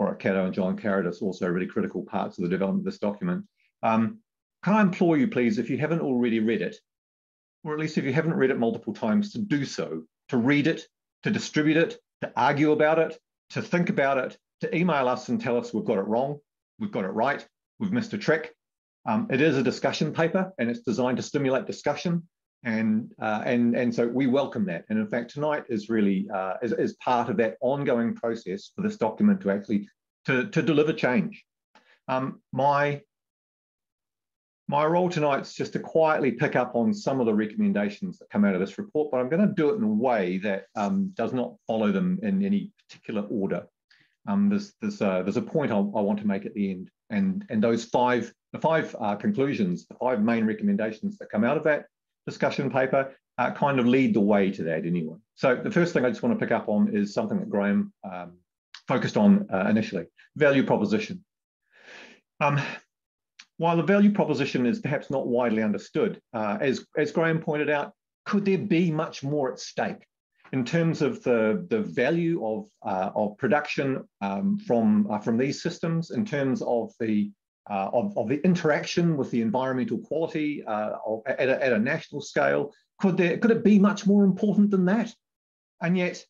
F: Caddo, and John Caradus, also really critical parts of the development of this document. Um, can I implore you, please, if you haven't already read it, or at least if you haven't read it multiple times, to do so, to read it, to distribute it, to argue about it, to think about it, to email us and tell us we've got it wrong, we've got it right, we've missed a trick. Um, it is a discussion paper and it's designed to stimulate discussion. And, uh, and, and so we welcome that. And in fact, tonight is really uh, is, is part of that ongoing process for this document to actually to, to deliver change. Um, my my role tonight is just to quietly pick up on some of the recommendations that come out of this report, but I'm going to do it in a way that um, does not follow them in any particular order. Um, there's, there's, a, there's a point I, I, want to make at the end, and, and those five, the five uh, conclusions, the five main recommendations that come out of that discussion paper uh, kind of lead the way to that anyway. So the first thing I just want to pick up on is something that Graham um, focused on uh, initially, value proposition. Um, while the value proposition is perhaps not widely understood, uh, as, as Graham pointed out, could there be much more at stake in terms of the, the value of, uh, of production um, from, uh, from these systems, in terms of the, uh, of, of the interaction with the environmental quality uh, at, a, at a national scale? Could, there, could it be much more important than that? And yet,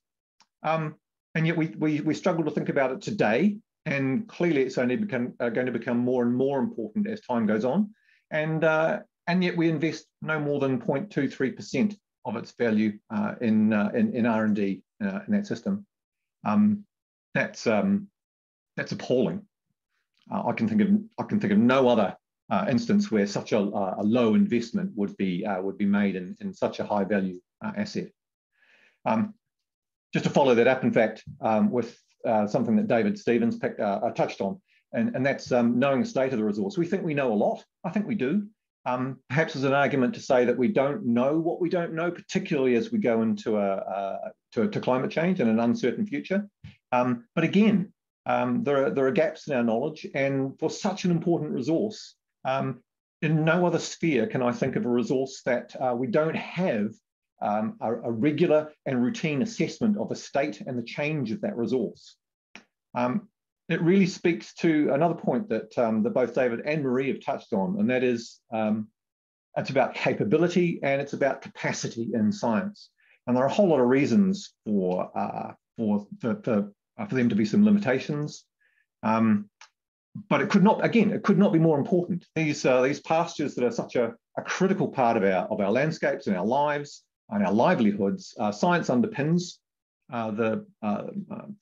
F: um, and yet we, we, we struggle to think about it today and clearly it's only become, uh, going to become more and more important as time goes on. And, uh, and yet we invest no more than 0.23% of its value uh, in, uh, in, in R&D uh, in that system. Um, that's, um, that's appalling. Uh, I, can think of, I can think of no other instance where such a, a, low investment would be, would be made in, in such a high value asset. Um, just to follow that up, in fact, um, with uh, something that David Stevens picked, uh, uh, touched on, and, and that's um, knowing the state of the resource. We think we know a lot. I think we do. Um, perhaps as an argument to say that we don't know what we don't know, particularly as we go into a, a to, to, climate change and an uncertain future. Um, but again, um, there are there are gaps in our knowledge, and for such an important resource, um, in no other sphere can I think of a resource that uh, we don't have um, a, a, regular and routine assessment of the state and the change of that resource. Um, it really speaks to another point that, um, that both David and Marie have touched on, and that is um, it's about capability and it's about capacity in science. And there are a whole lot of reasons for, uh, for, for, for, uh, for, them to be some limitations. Um, but it could not, again, it could not be more important. These, uh, these pastures that are such a, a critical part of our, of our landscapes and our lives, and our livelihoods, uh, science underpins uh, the, uh,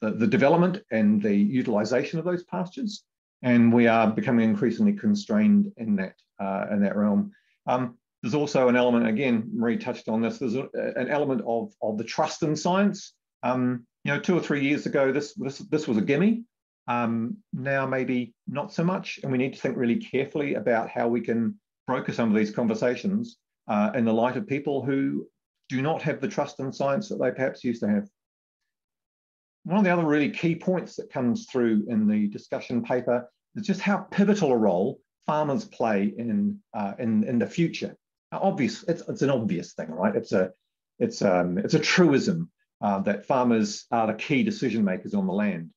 F: the, the, development and the utilization of those pastures. And we are becoming increasingly constrained in that, uh, in that realm. Um, there's also an element, again, Marie touched on this, there's a, an element of, of the trust in science. Um, you know, two or three years ago, this, this, this was a gimme. Um, now maybe not so much, and we need to think really carefully about how we can broker some of these conversations uh, in the light of people who do not have the trust in science that they perhaps used to have. One of the other really key points that comes through in the discussion paper is just how pivotal a role farmers play in, uh, in, in the future. Now, obvious, it's, it's an obvious thing, right? It's a, it's, um, it's a truism uh, that farmers are the key decision makers on the land.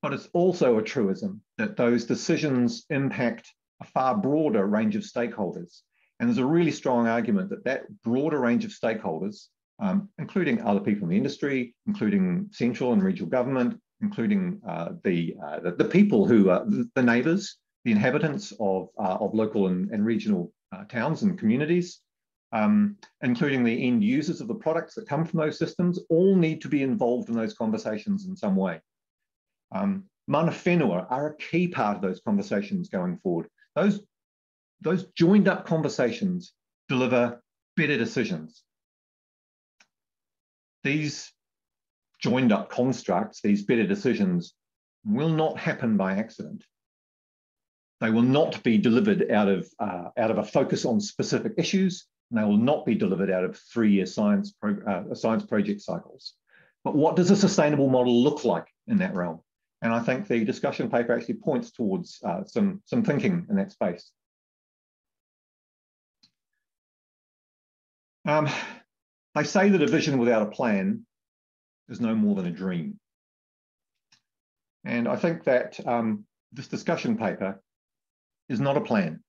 F: But it's also a truism that those decisions impact a far broader range of stakeholders. And there's a really strong argument that that broader range of stakeholders, um, including other people in the industry, including central and regional government, including uh, the, uh, the, the people who are the neighbours, the inhabitants of uh, of local and, and regional uh, towns and communities, um, including the end users of the products that come from those systems, all need to be involved in those conversations in some way. Um, mana whenua are a key part of those conversations going forward. Those those joined up conversations deliver better decisions. These joined up constructs, these better decisions, will not happen by accident. They will not be delivered out of, uh, out of a focus on specific issues, and they will not be delivered out of three-year science, uh, science project cycles. But what does a sustainable model look like in that realm? And I think the discussion paper actually points towards uh, some, some thinking in that space. Um, they say that a vision without a plan is no more than a dream. And I think that um, this discussion paper is not a plan.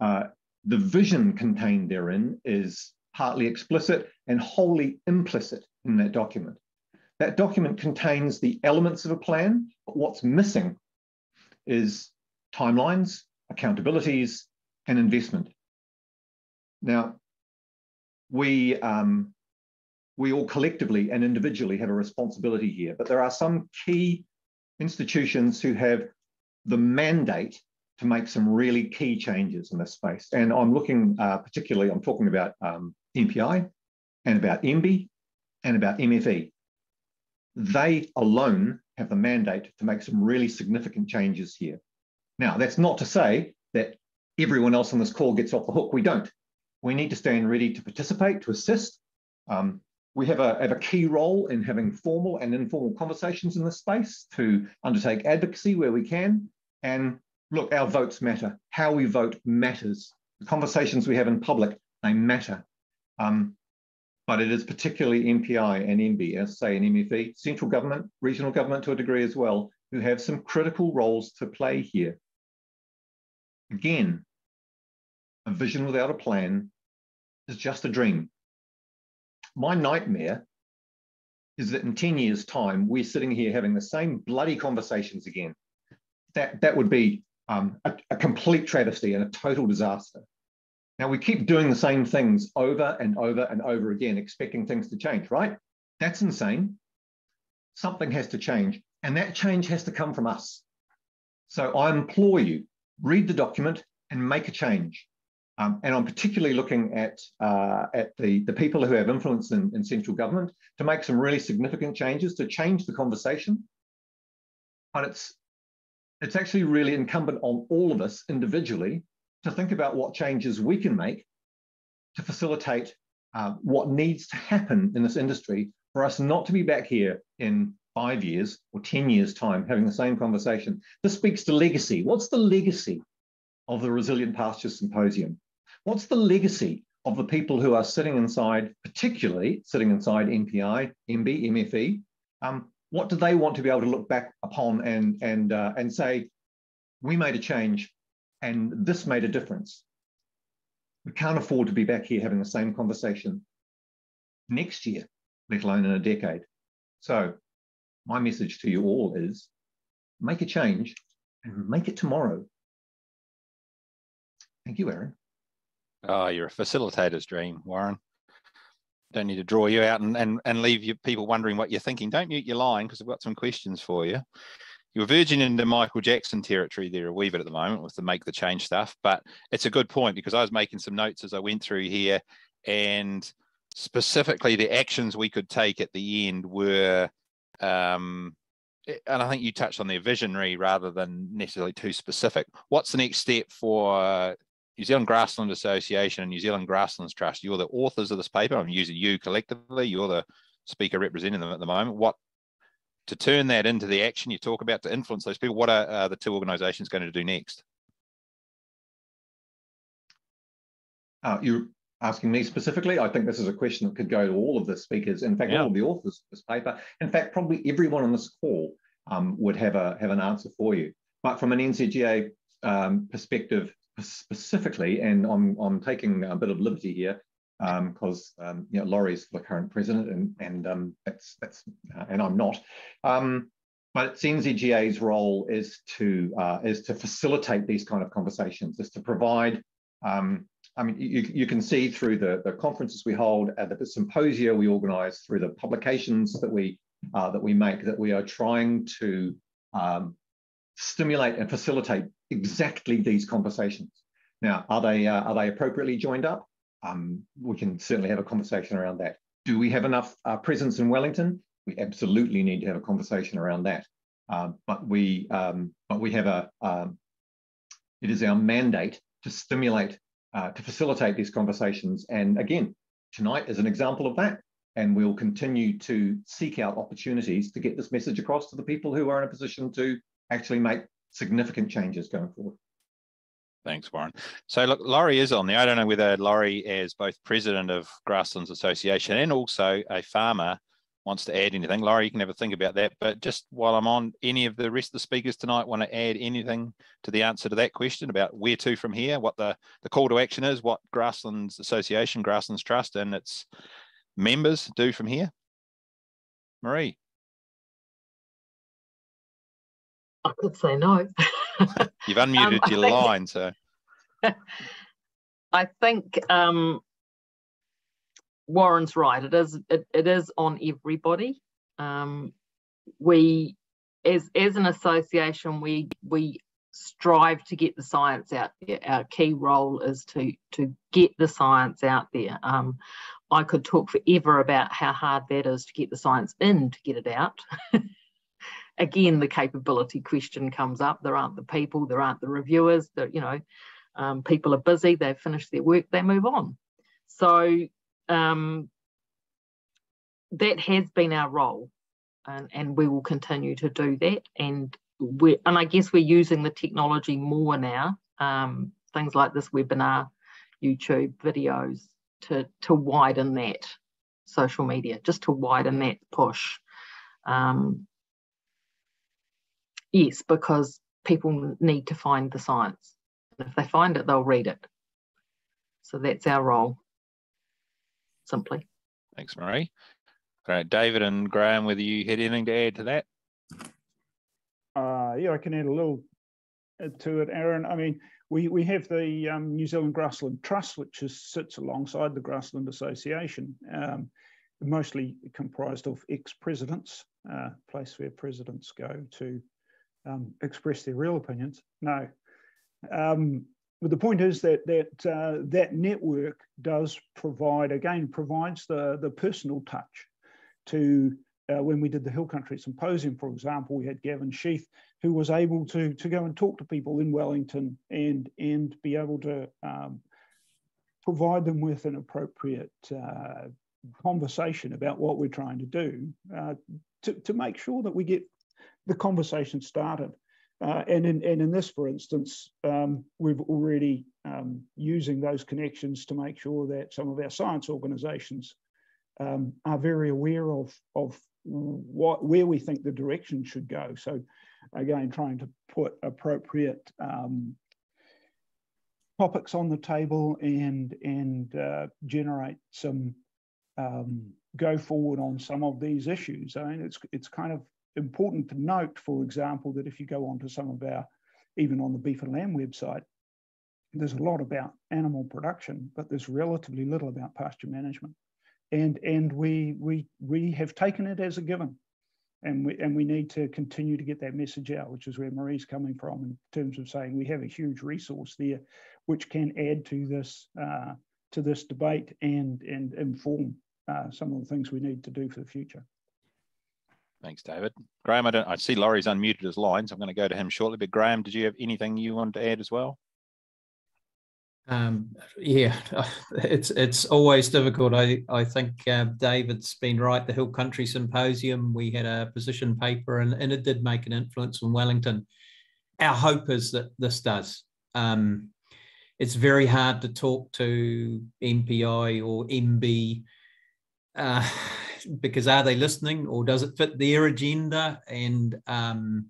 F: Uh, the vision contained therein is partly explicit and wholly implicit in that document. That document contains the elements of a plan, but what's missing is timelines, accountabilities, and investment. Now, we um, we all collectively and individually have a responsibility here, but there are some key institutions who have the mandate to make some really key changes in this space. And I'm looking uh, particularly, I'm talking about um, MPI and about MBIE and about MFE. They alone have the mandate to make some really significant changes here. Now, that's not to say that everyone else on this call gets off the hook. We don't. We need to stand ready to participate, to assist. Um, we have a, have a key role in having formal and informal conversations in this space to undertake advocacy where we can. And look, our votes matter. How we vote matters. The conversations we have in public, they matter. Um, but it is particularly MPI and MBIE, as say in MFE, central government, regional government to a degree as well, who have some critical roles to play here. Again, a vision without a plan is just a dream. My nightmare is that in 10 years' time, we're sitting here having the same bloody conversations again. That, that would be um, a, a complete travesty and a total disaster. Now, we keep doing the same things over and over and over again, expecting things to change, right? That's insane. Something has to change, and that change has to come from us. So I implore you, read the document and make a change. Um, and I'm particularly looking at, uh, at the, the people who have influence in, in central government to make some really significant changes to change the conversation. But it's, it's actually really incumbent on all of us individually to think about what changes we can make to facilitate uh, what needs to happen in this industry for us not to be back here in five years or 10 years time having the same conversation. This speaks to legacy. What's the legacy of the Resilient Pastures Symposium? What's the legacy of the people who are sitting inside, particularly sitting inside MPI, MBIE, MFE? Um, what do they want to be able to look back upon and, and, uh, and say, we made a change and this made a difference? We can't afford to be back here having the same conversation next year, let alone in a decade. So my message to you all is make a change and make it tomorrow. Thank you, Aaron.
B: Oh, you're a facilitator's dream, Warren. Don't need to draw you out and, and, and leave your people wondering what you're thinking. Don't mute your line because I've got some questions for you. You're verging into Michael Jackson territory there a wee bit at the moment with the make the change stuff, but it's a good point because I was making some notes as I went through here, and specifically the actions we could take at the end were, um, and I think you touched on their visionary rather than necessarily too specific. What's the next step for New Zealand Grassland Association and New Zealand Grasslands Trust. You're the authors of this paper. I'm using you collectively. You're the speaker representing them at the moment. What to turn that into the action you talk about to influence those people? What are uh, the two organisations going to do next?
F: Uh, you're asking me specifically. I think this is a question that could go to all of the speakers. In fact, yeah. all of the authors of this paper. In fact, probably everyone on this call um, would have a have an answer for you. But from an NZGA um, perspective, specifically, and I'm, I'm taking a bit of liberty here because um, um, you know Laurie's the current president, and and um, that's that's uh, and I'm not. Um, but it's NZGA's role is to uh, is to facilitate these kind of conversations, is to provide. Um, I mean, you, you can see through the, the conferences we hold, at the symposia we organise, through the publications that we uh, that we make, that we are trying to um, stimulate and facilitate exactly these conversations. Now, are they uh, are they appropriately joined up? Um, we can certainly have a conversation around that. Do we have enough uh, presence in Wellington? We absolutely need to have a conversation around that. Um, but we um, but we have a um, It is our mandate to stimulate, uh, to facilitate these conversations. And again, tonight is an example of that. And we'll continue to seek out opportunities to get this message across to the people who are in a position to actually make significant changes going forward.
B: Thanks, Warren. So look, Laurie is on there. I don't know whether Laurie, as both president of Grasslands Association and also a farmer, wants to add anything. Laurie, you can have a think about that. But just while I'm on, any of the rest of the speakers tonight want to add anything to the answer to that question about where to from here, what the, the call to action is, what Grasslands Association, Grasslands Trust and its members do from here? Marie.
E: I could say no.
B: You've unmuted um, your think, line, so.
E: I think um, Warren's right. It is it, it is on everybody. Um, we, as as an association, we we strive to get the science out there. Our key role is to to get the science out there. Um, I could talk forever about how hard that is to get the science in to get it out. again, the capability question comes up. There aren't the people, there aren't the reviewers, that you know, um, people are busy, they've finished their work, they move on. So um, that has been our role and, and we will continue to do that. And we and I guess we're using the technology more now, um, things like this webinar, YouTube videos to, to widen that social media, just to widen that push. Um, Yes, because people need to find the science. And if they find it, they'll read it. So that's our role, simply.
B: Thanks, Marie. Great. David and Graham, whether you had anything to add to that?
D: Uh, yeah, I can add a little to it, Aaron. I mean, we, we have the um, New Zealand Grassland Trust, which is, sits alongside the Grassland Association, um, mostly comprised of ex-presidents, uh, place where presidents go to um, express their real opinions. No. Um, but the point is that that uh, that network does provide again provides the the personal touch to uh, when we did the Hill Country Symposium, for example, we had Gavin Sheath, who was able to to go and talk to people in Wellington and and be able to um, provide them with an appropriate uh, conversation about what we're trying to do uh, to, to make sure that we get the conversation started. Uh, and, in, and in this, for instance, um, we've already um, using those connections to make sure that some of our science organisations um, are very aware of, of what, where we think the direction should go. So again, trying to put appropriate um, topics on the table and, and uh, generate some um, go forward on some of these issues. I mean, it's, it's kind of important to note, for example, that if you go onto some of our, even on the beef and lamb website, there's a lot about animal production, but there's relatively little about pasture management. And, and we, we, we have taken it as a given. And we, and we need to continue to get that message out, which is where Marie's coming from in terms of saying we have a huge resource there, which can add to this, uh, to this debate and, and inform uh, some of the things we need to do for the future.
B: Thanks, David. Graham, I, don't, I see Laurie's unmuted his line, so I'm going to go to him shortly. But Graham, did you have anything you wanted to add as well?
C: Um, yeah, it's it's always difficult. I I think uh, David's been right. The Hill Country Symposium, we had a position paper, and, and it did make an influence in Wellington. Our hope is that this does. Um, it's very hard to talk to MPI or MB. Uh, because are they listening or does it fit their agenda? And um,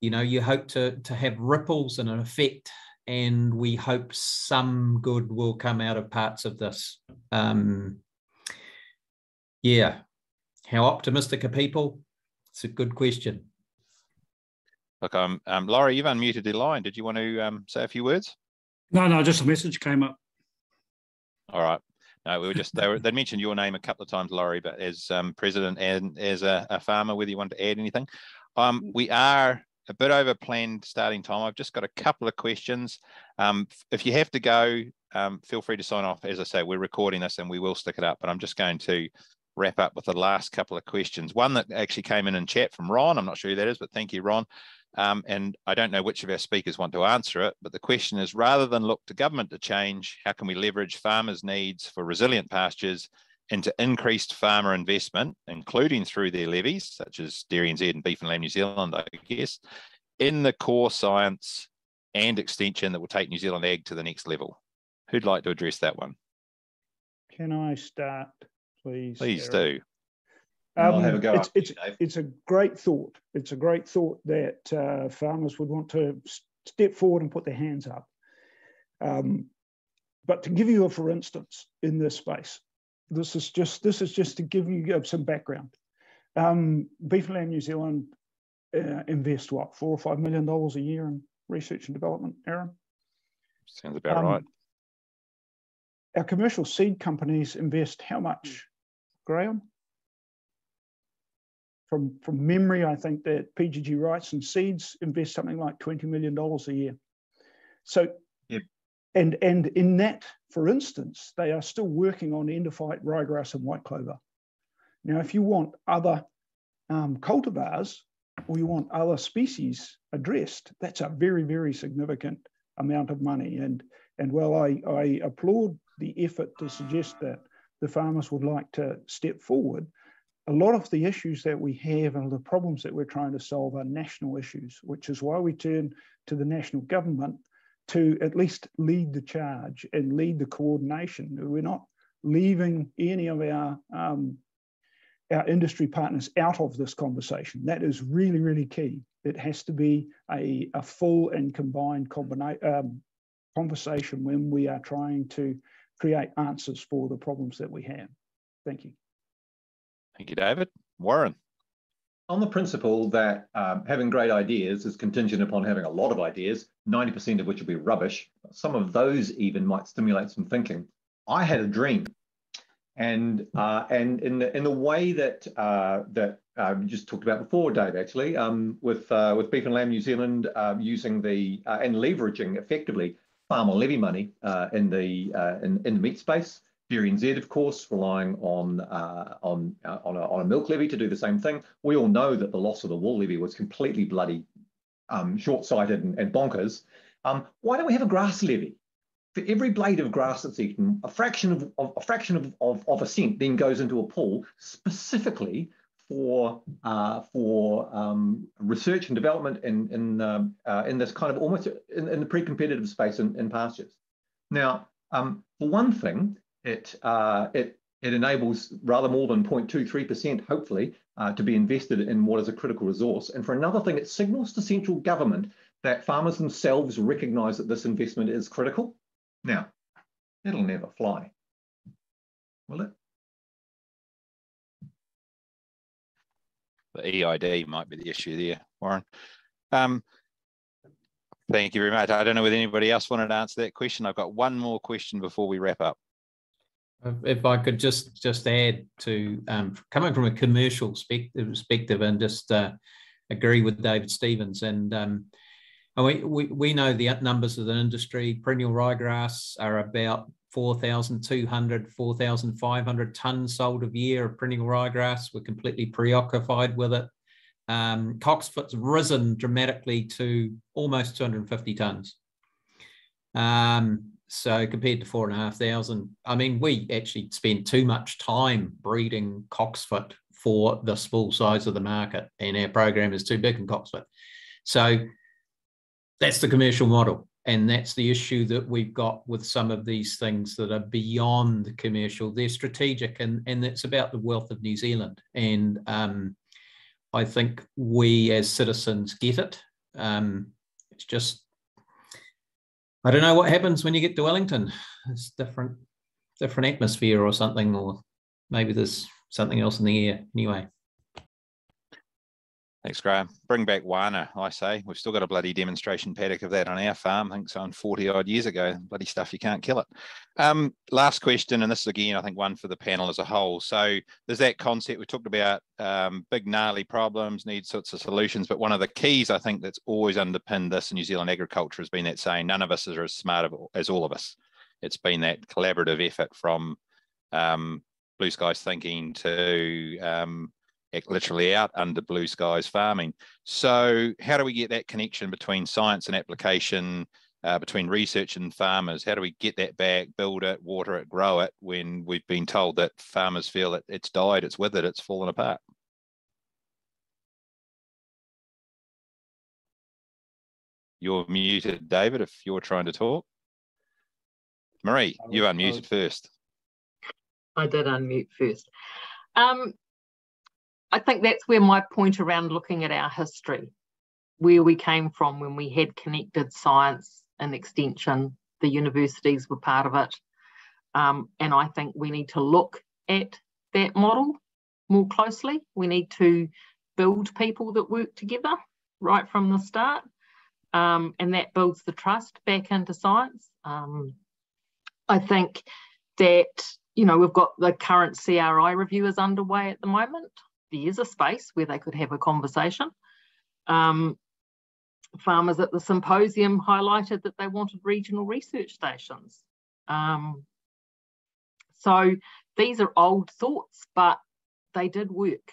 C: you know, you hope to to have ripples and an effect, and we hope some good will come out of parts of this. Um, yeah, how optimistic are people? It's a good question.
B: Look, um, um, Laurie, you've unmuted your line. Did you want to um, say a few words?
G: No, no, just a message came up.
B: All right. No, we were just they were they mentioned your name a couple of times, Laurie, but as um, president and as a, a, farmer, whether you want to add anything. Um, mm. we are a bit over planned starting time. I've just got a couple of questions. Um, if you have to go, um, feel free to sign off. As I say, we're recording this and we will stick it up, but I'm just going to wrap up with the last couple of questions. One that actually came in in chat from Ron. I'm not sure who that is, but thank you, Ron. Um, and I don't know which of our speakers want to answer it, but the question is rather than look to government to change, how can we leverage farmers' needs for resilient pastures into increased farmer investment, including through their levies, such as Dairy NZ and Beef and Lamb New Zealand, I guess, in the core science and extension that will take New Zealand ag to the next level? Who'd like to address that one?
D: Can I start, please?
B: Please do.
F: I'll have a go.
D: Um, it's, it's,
F: you,
D: it's a great thought. It's a great thought that uh, farmers would want to step forward and put their hands up. Um, but to give you a for instance in this space, this is just this is just to give you uh, some background. Um, Beef and Lamb New Zealand uh, invest what four or five million dollars a year in research and development. Aaron,
B: Sounds about
D: Um,
B: right.
D: our commercial seed companies invest how much, Graham? From, from memory, I think that PGG Wrightson Seeds invest something like $20 million a year. So,
F: Yep.
D: and, and in that, for instance, they are still working on endophyte, ryegrass, and white clover. Now, if you want other um, cultivars or you want other species addressed, that's a very, very significant amount of money. And, and while I, I applaud the effort to suggest that the farmers would like to step forward, a lot of the issues that we have and the problems that we're trying to solve are national issues, which is why we turn to the national government to at least lead the charge and lead the coordination. We're not leaving any of our um, our industry partners out of this conversation. That is really, really key. It has to be a, a full and combined combina- um, conversation when we are trying to create answers for the problems that we have. Thank you.
B: Thank you, David. Warren.
F: on the principle that um, having great ideas is contingent upon having a lot of ideas, 90% of which will be rubbish, some of those even might stimulate some thinking. I had a dream. And uh, and in the in the way that uh, that uh, you just talked about before, Dave, actually, um, with uh, with Beef and Lamb New Zealand um, using the uh, and leveraging effectively farmer levy money uh, in the uh, in, in the meat space, Dairy NZ, of course, relying on uh, on uh, on, a, on a milk levy to do the same thing. We all know that the loss of the wool levy was completely bloody um, short-sighted and, and bonkers. Um, why don't we have a grass levy? For every blade of grass that's eaten, a fraction of, of a fraction of, of, of a cent then goes into a pool specifically for uh, for um, research and development in in um, uh, in this kind of almost in, in the pre-competitive space in, in pastures. Now, um, for one thing, it uh, it it enables rather more than 0.23%, hopefully, uh, to be invested in what is a critical resource. And for another thing, it signals to central government that farmers themselves recognise that this investment is critical. Now, it'll never fly, will it?
B: The EID might be the issue there, Warren. Um, thank you very much. I don't know whether anybody else wanted to answer that question. I've got one more question before we wrap up.
C: If I could just just add to um, coming from a commercial perspective and just uh, agree with David Stevens and um, we, we we know the numbers of the industry. Perennial ryegrass are about 4,200, 4,500 tons sold a year of perennial ryegrass. We're completely preoccupied with it. Um, Cocksfoot's risen dramatically to almost 250 tons. Um, so compared to four and a half thousand, I mean, we actually spend too much time breeding Cocksfoot for the small size of the market, and our program is too big in Cocksfoot. So that's the commercial model. And that's the issue that we've got with some of these things that are beyond commercial. They're strategic, and, and it's about the wealth of New Zealand. And um, I think we as citizens get it. Um, it's just I don't know what happens when you get to Wellington. It's different, different atmosphere or something, or maybe there's something else in the air. Anyway,
B: Thanks, Graham. Bring back Wana, I say. We've still got a bloody demonstration paddock of that on our farm. I think so on 40 odd years ago. Bloody stuff, you can't kill it. Um, last question, and this is again, I think one for the panel as a whole. So there's that concept we talked about um, big gnarly problems, need sorts of solutions. But one of the keys I think that's always underpinned this in New Zealand agriculture has been that saying none of us are as smart as all of us. It's been that collaborative effort from um, Blue Skies thinking to um, literally out under blue skies farming. So how do we get that connection between science and application, uh, between research and farmers? How do we get that back, build it, water it, grow it when we've been told that farmers feel that it's died, it's withered, it's fallen apart? You're muted, David, if you're trying to talk. Marie, you unmuted first.
E: I did unmute first. Um, I think that's where my point around looking at our history, where we came from when we had connected science and extension, the universities were part of it. Um, and I think we need to look at that model more closely. We need to build people that work together right from the start. Um, and that builds the trust back into science. Um, I think that, you know, we've got the current CRI reviewers underway at the moment there is a space where they could have a conversation. Um, farmers at the symposium highlighted that they wanted regional research stations. Um, so these are old thoughts, but they did work.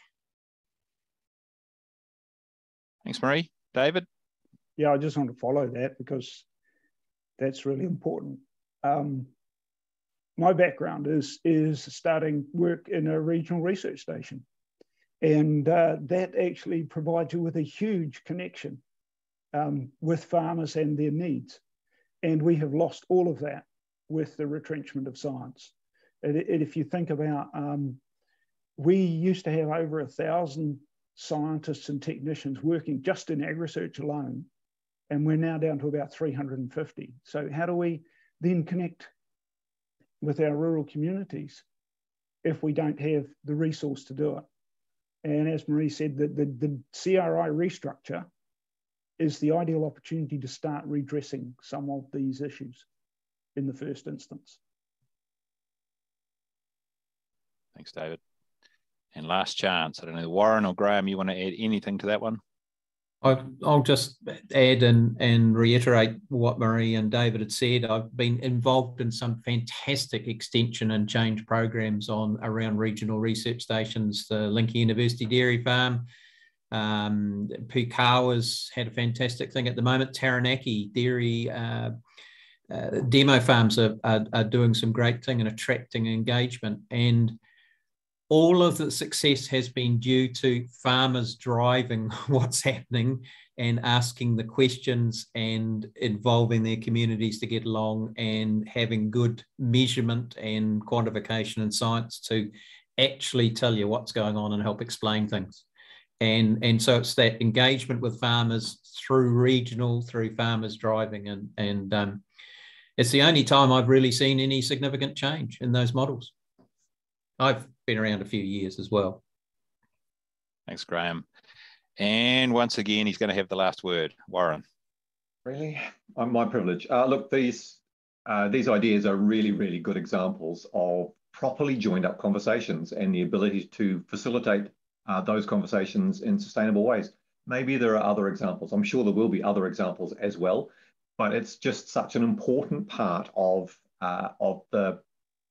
B: Thanks, Marie. David?
D: Yeah, I just want to follow that because that's really important. Um, my background is is starting work in a regional research station. And uh, that actually provides you with a huge connection um, with farmers and their needs. And we have lost all of that with the retrenchment of science. And, and if you think about, um, we used to have over a thousand scientists and technicians working just in AgResearch alone, and we're now down to about 350. So how do we then connect with our rural communities if we don't have the resource to do it? And as Marie said, the, the, the CRI restructure is the ideal opportunity to start redressing some of these issues in the first instance.
B: Thanks, David. And last chance, I don't know, Warren or Graham, you want to add anything to that one?
C: I'll just add and, and reiterate what Marie and David had said. I've been involved in some fantastic extension and change programs on around regional research stations, the Lincoln University Dairy Farm. Um, Pukawa's had a fantastic thing at the moment. Taranaki Dairy uh, uh, demo farms are, are, are doing some great thing and attracting engagement. And all of the success has been due to farmers driving what's happening and asking the questions and involving their communities to get along and having good measurement and quantification and science to actually tell you what's going on and help explain things. And, and so it's that engagement with farmers through regional, through farmers driving. And, and um, it's the only time I've really seen any significant change in those models. I've been around a few years as well.
B: Thanks, Graham. And once again, he's going to have the last word. Warren.
F: Really? Uh, my privilege. Uh, look, these uh, these ideas are really, really good examples of properly joined up conversations and the ability to facilitate uh, those conversations in sustainable ways. Maybe there are other examples. I'm sure there will be other examples as well, but it's just such an important part of uh, of the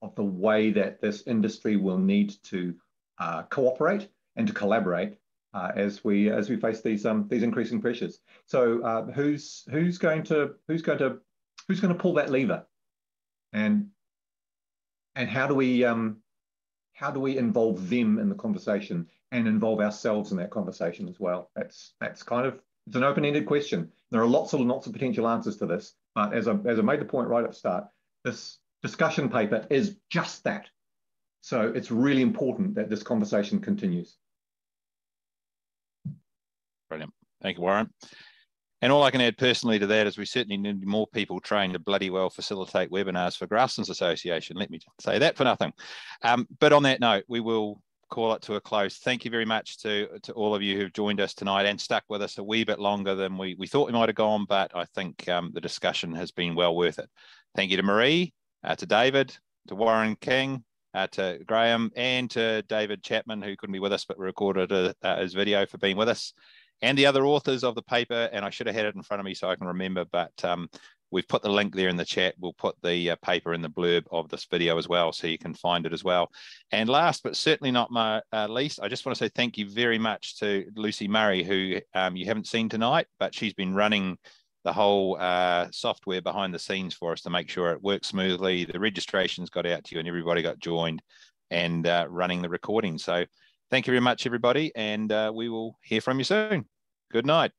F: of the way that this industry will need to uh, cooperate and to collaborate uh, as we as we face these um, these increasing pressures. So uh, who's who's going to who's going to who's going to pull that lever, and and how do we um, how do we involve them in the conversation and involve ourselves in that conversation as well? That's that's kind of it's an open-ended question. There are lots and lots of potential answers to this, but as I as I made the point right at the start, this discussion paper is just that. So it's really important that this conversation continues.
B: Brilliant. Thank you, Warren. And all I can add personally to that is we certainly need more people trained to bloody well facilitate webinars for Grasslands Association. Let me say that for nothing. Um, but on that note, we will call it to a close. Thank you very much to, to all of you who've joined us tonight and stuck with us a wee bit longer than we, we thought we might have gone, but I think um, the discussion has been well worth it. Thank you to Marie, uh, to David, to Warren King, uh, to Graham, and to David Chapman, who couldn't be with us but recorded uh, uh, his video for being with us, and the other authors of the paper. And I should have had it in front of me so I can remember, but um, we've put the link there in the chat. We'll put the uh, paper in the blurb of this video as well, so you can find it as well. And last but certainly not my uh, least, I just want to say thank you very much to Lucy Murray, who um, you haven't seen tonight, but she's been running the whole uh, software behind the scenes for us to make sure it works smoothly. The registrations got out to you and everybody got joined and uh, running the recording. So thank you very much, everybody. And uh, we will hear from you soon. Good night.